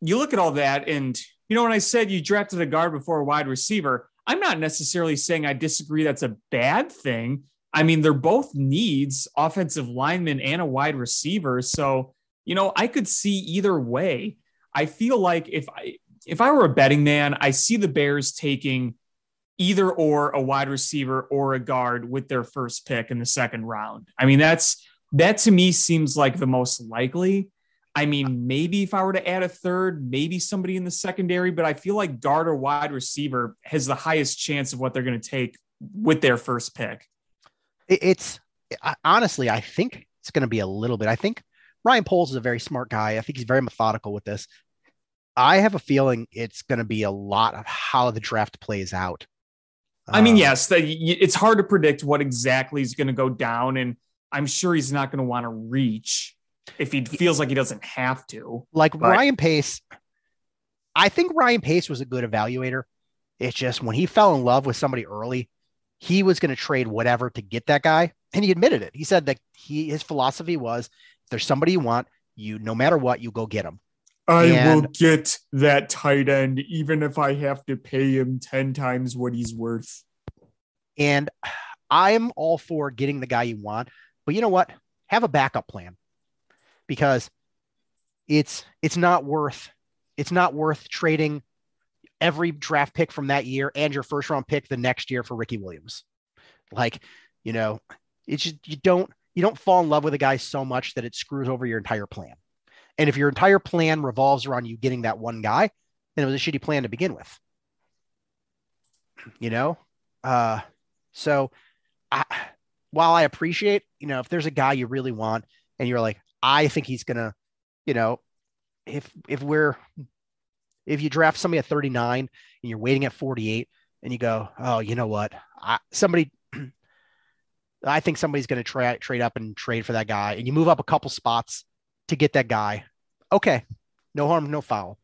you look at all that, and, you know, when I said you drafted a guard before a wide receiver, I'm not necessarily saying I disagree that's a bad thing. I mean, they're both needs, offensive lineman and a wide receiver. So, you know, I could see either way. I feel like if I if I were a betting man, I see the Bears taking either or a wide receiver or a guard with their first pick in the second round. I mean, that's that to me seems like the most likely. I mean, maybe if I were to add a third, maybe somebody in the secondary, but I feel like guard or wide receiver has the highest chance of what they're going to take with their first pick. It's honestly, I think it's going to be a little bit. I think Ryan Poles is a very smart guy. I think he's very methodical with this. I have a feeling it's going to be a lot of how the draft plays out. I mean, um, yes, the, it's hard to predict what exactly is going to go down, and I'm sure he's not going to want to reach if he feels like he doesn't have to. Like but. Ryan Pace, I think Ryan Pace was a good evaluator. It's just when he fell in love with somebody early, he was going to trade whatever to get that guy, and he admitted it. He said that he his philosophy was if there's somebody you want, you no matter what, you go get him. I and, will get that tight end, even if I have to pay him 10 times what he's worth. And I'm all for getting the guy you want, but you know what? Have a backup plan because it's it's not worth it's not worth trading every draft pick from that year and your first round pick the next year for Ricky Williams. Like, you know, it's just you don't you don't fall in love with a guy so much that it screws over your entire plan. And if your entire plan revolves around you getting that one guy, then it was a shitty plan to begin with. You know? Uh, so I, while I appreciate, you know, if there's a guy you really want and you're like, I think he's gonna, you know, if if we're if you draft somebody at 39 and you're waiting at 48 and you go, oh, you know what? I, somebody I think somebody's going to try trade up and trade for that guy, and you move up a couple spots to get that guy. Okay, no harm, no foul.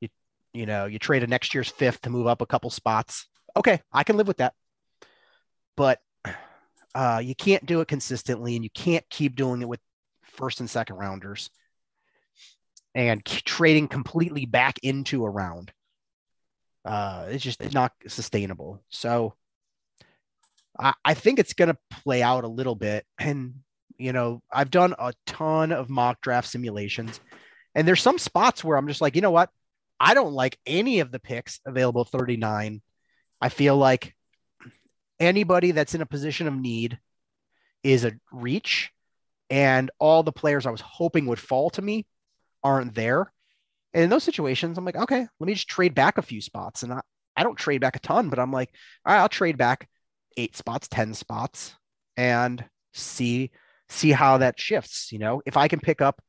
You you know you trade a next year's fifth to move up a couple spots. Okay, I can live with that. But uh, you can't do it consistently, and you can't keep doing it with first and second rounders, and trading completely back into a round. Uh, it's just it's not sustainable. So I, I think it's going to play out a little bit. And, you know, I've done a ton of mock draft simulations, and there's some spots where I'm just like, you know what? I don't like any of the picks available 39. I feel like anybody that's in a position of need is a reach, and all the players I was hoping would fall to me aren't there. And in those situations, I'm like, okay, let me just trade back a few spots. And I, I don't trade back a ton, but I'm like, all right, I'll trade back eight spots, 10 spots and see see how that shifts. You know, if I can pick up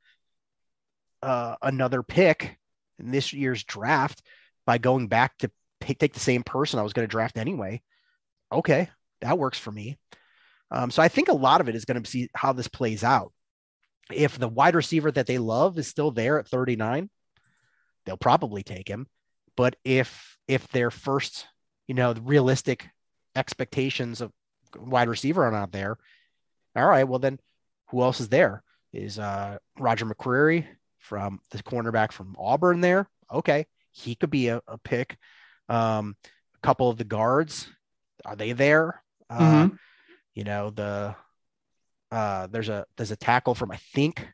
uh, another pick in this year's draft by going back to pick, take the same person I was going to draft anyway, okay, that works for me. Um, so I think a lot of it is going to see how this plays out. If the wide receiver that they love is still there at 39, they'll probably take him. But if if their first you know, the realistic expectations of wide receiver are not there. All right, well then who else is there? Is uh Roger McCreary from the cornerback from Auburn there? Okay, he could be a, a pick. Um, a couple of the guards, are they there? Uh, Mhm. you know, the uh there's a there's a tackle from I think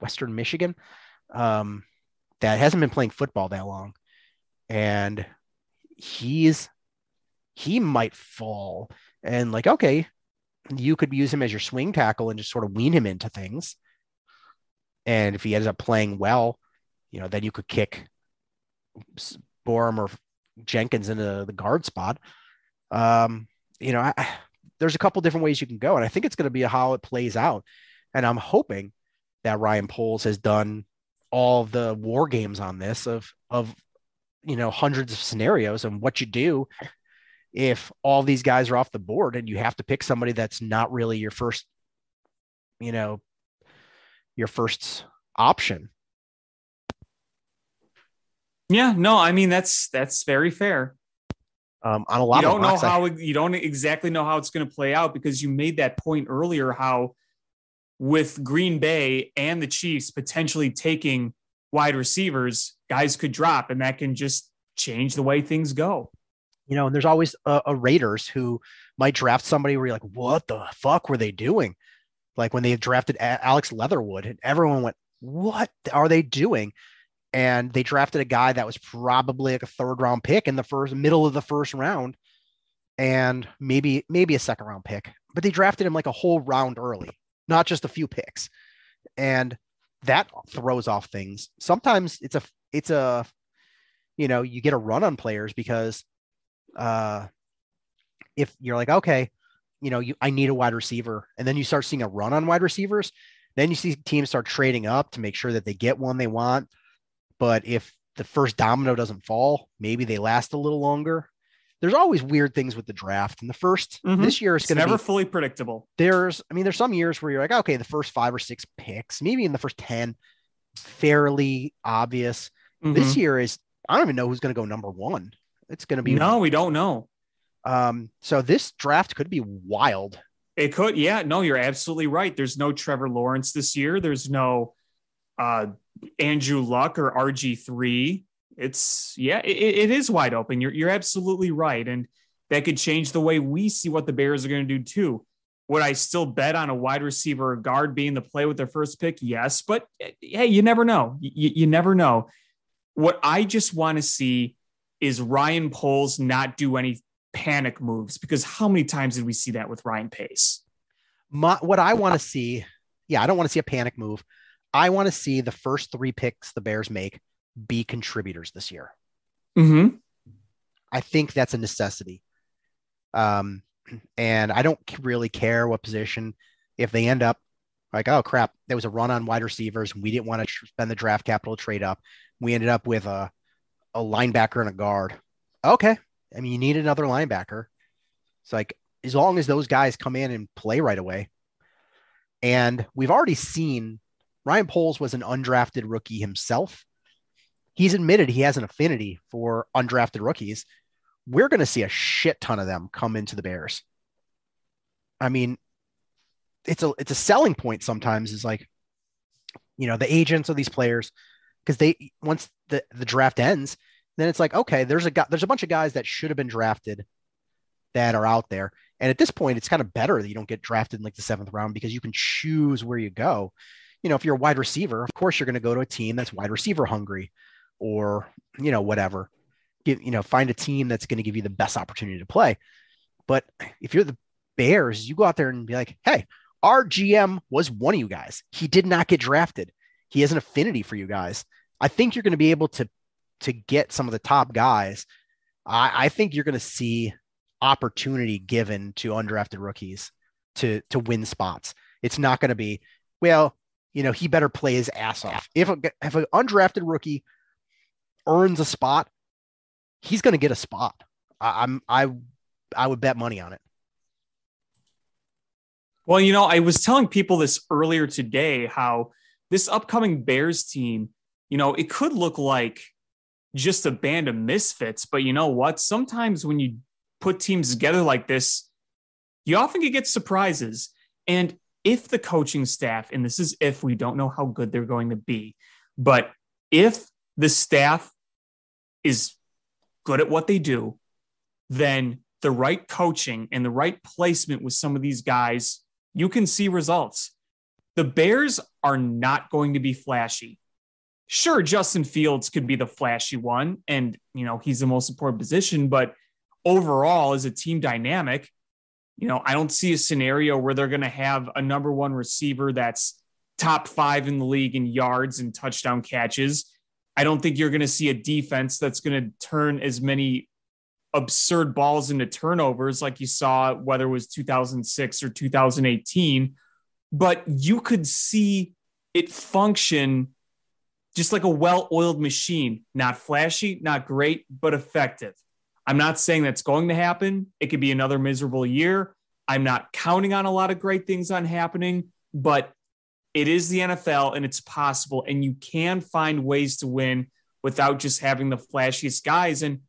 Western Michigan um that hasn't been playing football that long. And he's he might fall and like okay you could use him as your swing tackle and just sort of wean him into things. And if he ends up playing well you know then you could kick Borom or Jenkins into the guard spot. Um you know I, there's a couple different ways you can go and I think it's going to be how it plays out. And I'm hoping that Ryan Poles has done all the war games on this of of you know hundreds of scenarios and what you do if all these guys are off the board and you have to pick somebody that's not really your first you know your first option Yeah, no, I mean that's that's very fair. um, on a lot you don't know mocks, I- how you don't exactly know how it's going to play out because you made that point earlier how with Green Bay and the Chiefs potentially taking wide receivers, guys could drop and that can just change the way things go. You know, and there's always a, a Raiders who might draft somebody where you're like, what the fuck were they doing? Like when they drafted A- Alex Leatherwood, and everyone went, what are they doing? And they drafted a guy that was probably like a third round pick in the first middle of the first round, and maybe maybe a second round pick, but they drafted him like a whole round early, not just a few picks, and that throws off things. Sometimes it's a it's a you know you get a run on players because uh, if you're like, okay, you know, you I need a wide receiver, and then you start seeing a run on wide receivers, then you see teams start trading up to make sure that they get one they want. But if the first domino doesn't fall, maybe they last a little longer. There's always weird things with the draft. And the 1st Mhm. this year is going to never be fully predictable. there's I mean, there's some years where you're like, okay, the first five or six picks, maybe in the first 10, fairly obvious. This Mhm. year is I don't even know who's going to go number one. It's going to be no, we don't know. um, so this draft could be wild. It could, yeah. No, you're absolutely right. There's no Trevor Lawrence this year. There's no uh, Andrew Luck or RG3. It's yeah, it, it is wide open. You're you're absolutely right, and that could change the way we see what the Bears are going to do too. Would I still bet on a wide receiver or guard being the play with their first pick? Yes, but eh, hey, you never know. You, you never know. What I just want to see is Ryan Poles not do any panic moves because how many times did we see that with Ryan Pace? My, what I want to see, yeah, I don't want to see a panic move. I want to see the first three picks the Bears make be contributors this year. Mm-hmm. I think that's a necessity. Um, and I don't really care what position if they end up like, oh crap, there was a run on wide receivers. And we didn't want to spend the draft capital trade up. We ended up with a, a linebacker and a guard. Okay. I mean, you need another linebacker. It's like, as long as those guys come in and play right away. And we've already seen Ryan Poles was an undrafted rookie himself. He's admitted he has an affinity for undrafted rookies. We're going to see a shit ton of them come into the Bears. I mean, it's a it's a selling point sometimes is like, you know, the agents of these players because they once the the draft ends, then it's like okay, there's a guy, there's a bunch of guys that should have been drafted that are out there, and at this point, it's kind of better that you don't get drafted in like the seventh round because you can choose where you go. You know, if you're a wide receiver, of course you're going to go to a team that's wide receiver hungry, or you know whatever. You know find a team that's going to give you the best opportunity to play. But if you're the Bears, you go out there and be like, hey, our GM was one of you guys. He did not get drafted. He has an affinity for you guys. I think you're going to be able to to get some of the top guys. I, I think you're going to see opportunity given to undrafted rookies to to win spots. It's not going to be well, you know, he better play his ass off. If a, if an undrafted rookie earns a spot, he's going to get a spot. I, I'm I I would bet money on it. Well, you know, I was telling people this earlier today how this upcoming Bears team, you know, it could look like just a band of misfits. But you know what? Sometimes when you put teams together like this, you often can get surprises. And if the coaching staff, and this is if we don't know how good they're going to be, but if the staff is good at what they do, then the right coaching and the right placement with some of these guys, you can see results. The Bears are not going to be flashy. Sure, Justin Fields could be the flashy one, and you know he's the most important position. But overall, as a team dynamic, you know I don't see a scenario where they're going to have a number one receiver that's top five in the league in yards and touchdown catches. I don't think you're going to see a defense that's going to turn as many absurd balls into turnovers like you saw whether it was 2006 or 2018 but you could see it function just like a well-oiled machine not flashy not great but effective i'm not saying that's going to happen it could be another miserable year i'm not counting on a lot of great things on happening but it is the nfl and it's possible and you can find ways to win without just having the flashiest guys and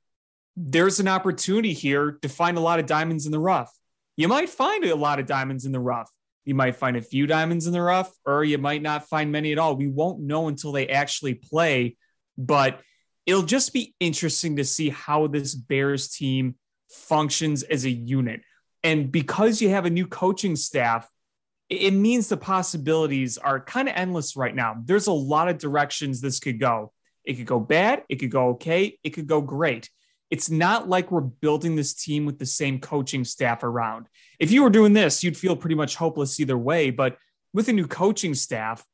there's an opportunity here to find a lot of diamonds in the rough. You might find a lot of diamonds in the rough. You might find a few diamonds in the rough, or you might not find many at all. We won't know until they actually play, but it'll just be interesting to see how this Bears team functions as a unit. And because you have a new coaching staff, it means the possibilities are kind of endless right now. There's a lot of directions this could go. It could go bad, it could go okay, it could go great it's not like we're building this team with the same coaching staff around. If you were doing this, you'd feel pretty much hopeless either way. But with a new coaching staff,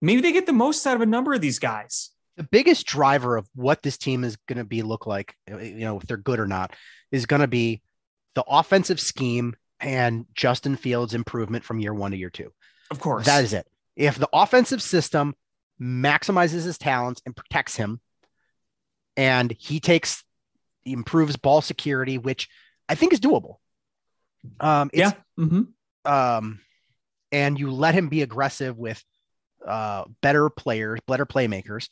maybe they get the most out of a number of these guys. The biggest driver of what this team is going to be look like, you know, if they're good or not, is going to be the offensive scheme and Justin Fields' improvement from year one to year two. Of course. That is it. If the offensive system maximizes his talents and protects him, and he takes improves ball security, which I think is doable. Um, yeah. Mm-hmm. Um, and you let him be aggressive with uh, better players, better playmakers.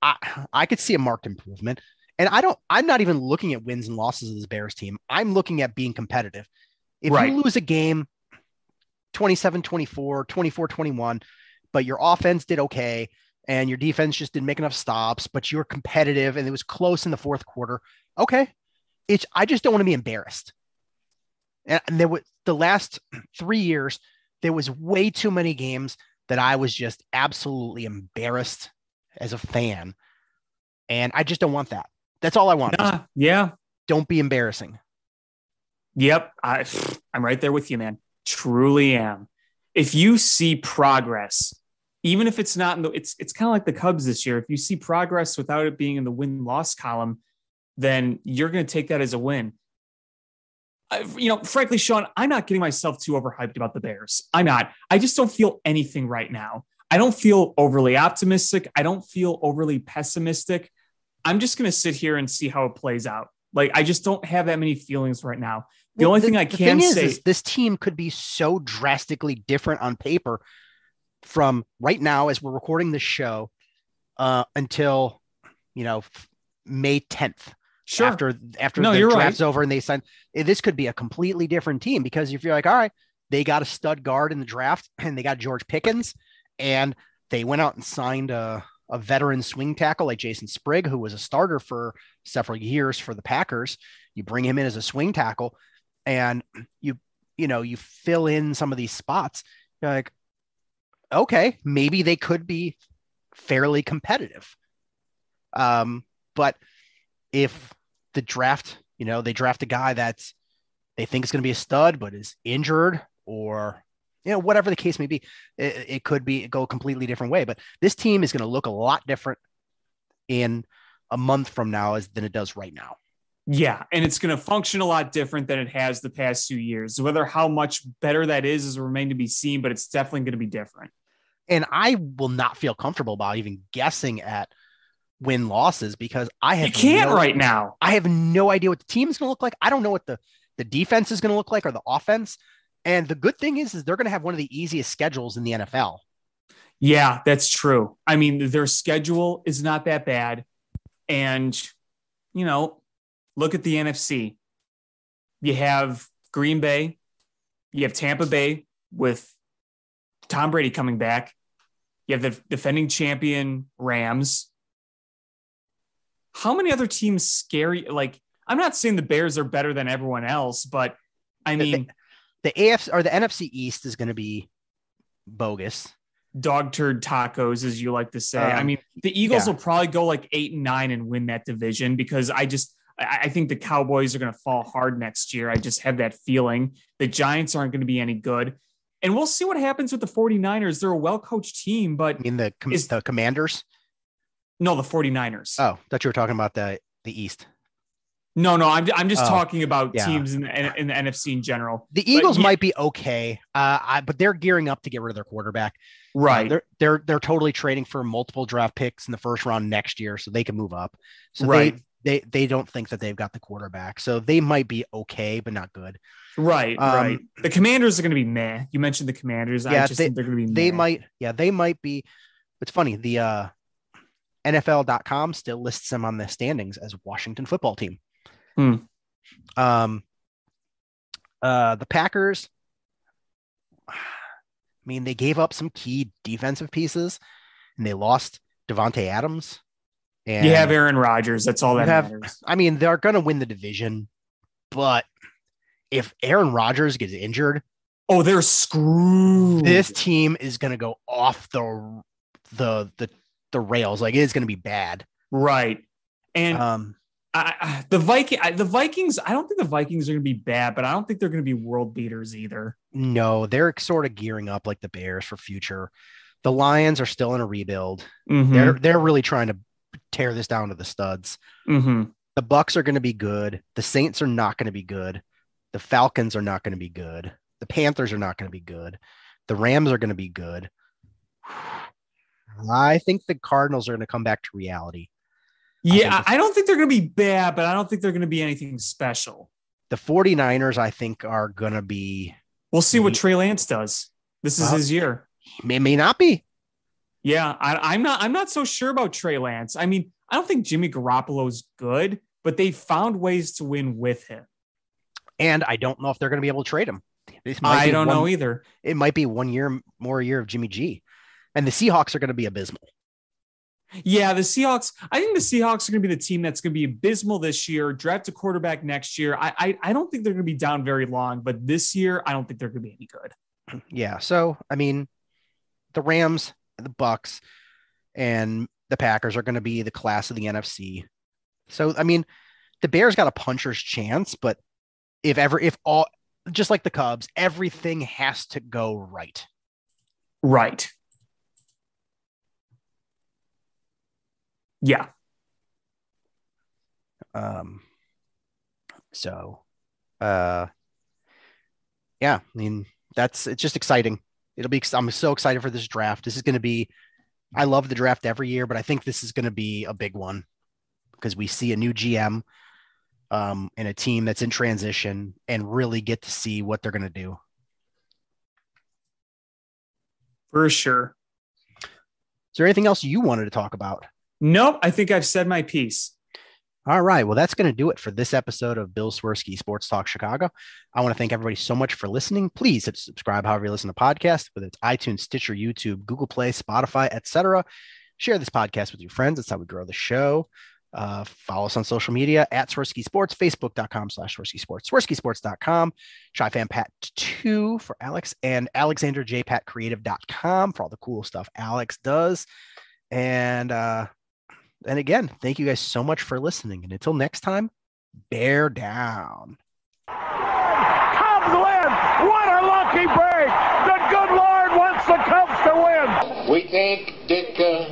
I I could see a marked improvement. And I don't, I'm not even looking at wins and losses of this Bears team. I'm looking at being competitive. If right. you lose a game 27 24, 24 21, but your offense did okay and your defense just didn't make enough stops, but you're competitive and it was close in the fourth quarter, okay. It's I just don't want to be embarrassed. And, and there was the last three years, there was way too many games that I was just absolutely embarrassed as a fan. And I just don't want that. That's all I want. Nah, yeah. Don't be embarrassing. Yep. I, I'm right there with you, man. Truly am. If you see progress, even if it's not in the, it's, it's kind of like the Cubs this year. If you see progress without it being in the win loss column, then you're going to take that as a win. I, you know, frankly, Sean, I'm not getting myself too overhyped about the Bears. I'm not. I just don't feel anything right now. I don't feel overly optimistic. I don't feel overly pessimistic. I'm just going to sit here and see how it plays out. Like, I just don't have that many feelings right now. The well, only the, thing I can thing say is, is this team could be so drastically different on paper from right now as we're recording this show uh, until you know May 10th Sure. After after no, the draft's right. over and they sign, eh, this could be a completely different team because if you're like, all right, they got a stud guard in the draft and they got George Pickens and they went out and signed a, a veteran swing tackle like Jason Spriggs, who was a starter for several years for the Packers. You bring him in as a swing tackle and you, you know, you fill in some of these spots. You're like, okay, maybe they could be fairly competitive. Um, but if the draft, you know, they draft a guy that's they think is going to be a stud, but is injured or you know whatever the case may be, it, it could be go a completely different way. But this team is going to look a lot different in a month from now as than it does right now. Yeah, and it's going to function a lot different than it has the past two years. Whether how much better that is is remain to be seen, but it's definitely going to be different. And I will not feel comfortable about even guessing at win losses because I have you can't no, right now. I have no idea what the team is going to look like. I don't know what the the defense is going to look like or the offense. And the good thing is, is they're going to have one of the easiest schedules in the NFL. Yeah, that's true. I mean, their schedule is not that bad. And, you know, look at the NFC. You have Green Bay, you have Tampa Bay with Tom Brady coming back. You have the defending champion Rams. How many other teams scary? Like, I'm not saying the Bears are better than everyone else, but I mean, The AFC or the NFC East is going to be bogus. dog turd tacos, as you like to say. I Um, mean, the Eagles yeah. will probably go like eight and nine and win that division because I just I I think the Cowboys are going to fall hard next year. I just have that feeling. The Giants aren't going to be any good. And we'll see what happens with the 49ers. They're a well coached team, but I mean the com- Is- the Commanders. no, the 49ers. Oh, thought you were talking about the the East. no, no, I'm, I'm just Oh, talking about yeah. teams in the, in the NFC in general. The Eagles yeah. might be okay, uh, I, but they're gearing up to get rid of their quarterback. Uh, Right. they're they're they're totally trading for multiple draft picks in the first round next year, so they can move up. So Right. they they they don't think that they've got the quarterback, so they might be okay, but not good. Right. um, right. The Commanders are going to be meh. You mentioned the Commanders. I just they- think they're going to be They meh. might, yeah, they might be. It's funny. The uh, NFL.com still lists them on the standings as Washington football team. Hmm. Um, uh, the Packers. I mean, they gave up some key defensive pieces, and they lost Davante Adams. And You have Aaron Rodgers. That's all that have- matters. I mean, they're going to win the division, but if Aaron Rodgers gets injured, Oh, they're screwed. this team is going to go off the the the the rails. Like it is going to be bad. right. And Um, I, I- the Viking, I, the Vikings. I don't think the Vikings are going to be bad, but I don't think they're going to be world beaters either. no, they're sort of gearing up like the Bears for future. The Lions are still in a rebuild. Mhm. They're they're really trying to tear this down to the studs. Mhm. The Bucks are going to be good. The Saints are not going to be good. The Falcons are not going to be good. The Panthers are not going to be good. The Rams are going to be good. I think the Cardinals are going to come back to reality. Yeah, think the- I, I don't think they're going to be bad, but I don't think they're going to be anything special. The 49ers, I think, are going to be, We'll see what Trey Lance does. This is Well- his year. may, may not be. Yeah, I, I'm not. I'm not so sure about Trey Lance. I mean, I don't think Jimmy Garoppolo's good, but they found ways to win with him. And I don't know if they're going to be able to trade him. I don't one- know either. It might be one year more year of Jimmy G. And the Seahawks are going to be abysmal. Yeah, the Seahawks. I think the Seahawks are going to be the team that's going to be abysmal this year. Draft a quarterback next year. I I, I don't think they're going to be down very long, but this year I don't think they're going to be any good. Yeah. So, I mean, the Rams, the Bucks, and the Packers are going to be the class of the NFC. So, I mean, the Bears got a puncher's chance, but if ever, if all, just like the Cubs, everything has to go right. Right. Yeah. Um, so, uh, yeah, I mean, that's it's just exciting. It'll be, I'm so excited for this draft. This is going to be, I love the draft every year, but I think this is going to be a big one because we see a new GM um, and a team that's in transition and really get to see what they're going to do. For sure. Is there anything else you wanted to talk about? Nope. I think I've said my piece. All right. Well, that's going to do it for this episode of Bill Swerski Sports Talk Chicago. I want to thank everybody so much for listening. Please hit subscribe however you listen to podcasts, whether it's iTunes, Stitcher, YouTube, Google Play, Spotify, etc. Share this podcast with your friends. That's how we grow the show. Uh, follow us on social media at Swerski Sports, Facebook.com slash Swerski Sports, SwerskiSports.com, ShyFanPat2 for Alex, and AlexanderJPatCreative.com for all the cool stuff Alex does. And uh, and again, thank you guys so much for listening. And until next time, bear down. Cubs win! What a lucky break! The good Lord wants the Cubs to win! We thank Ditka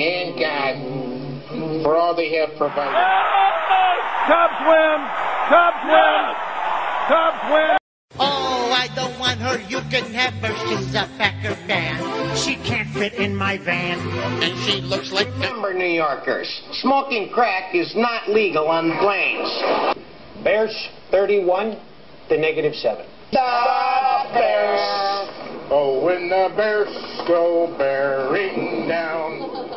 and God for all they have provided. Cubs win! Cubs win! Cubs win! Oh, I don't want her. You can have her. She's a Packer fan. She can't fit in my van. And she looks like number New Yorkers. Smoking crack is not legal on planes. Bears 31 to negative 7. The Bears! Oh, when the bears go bearing down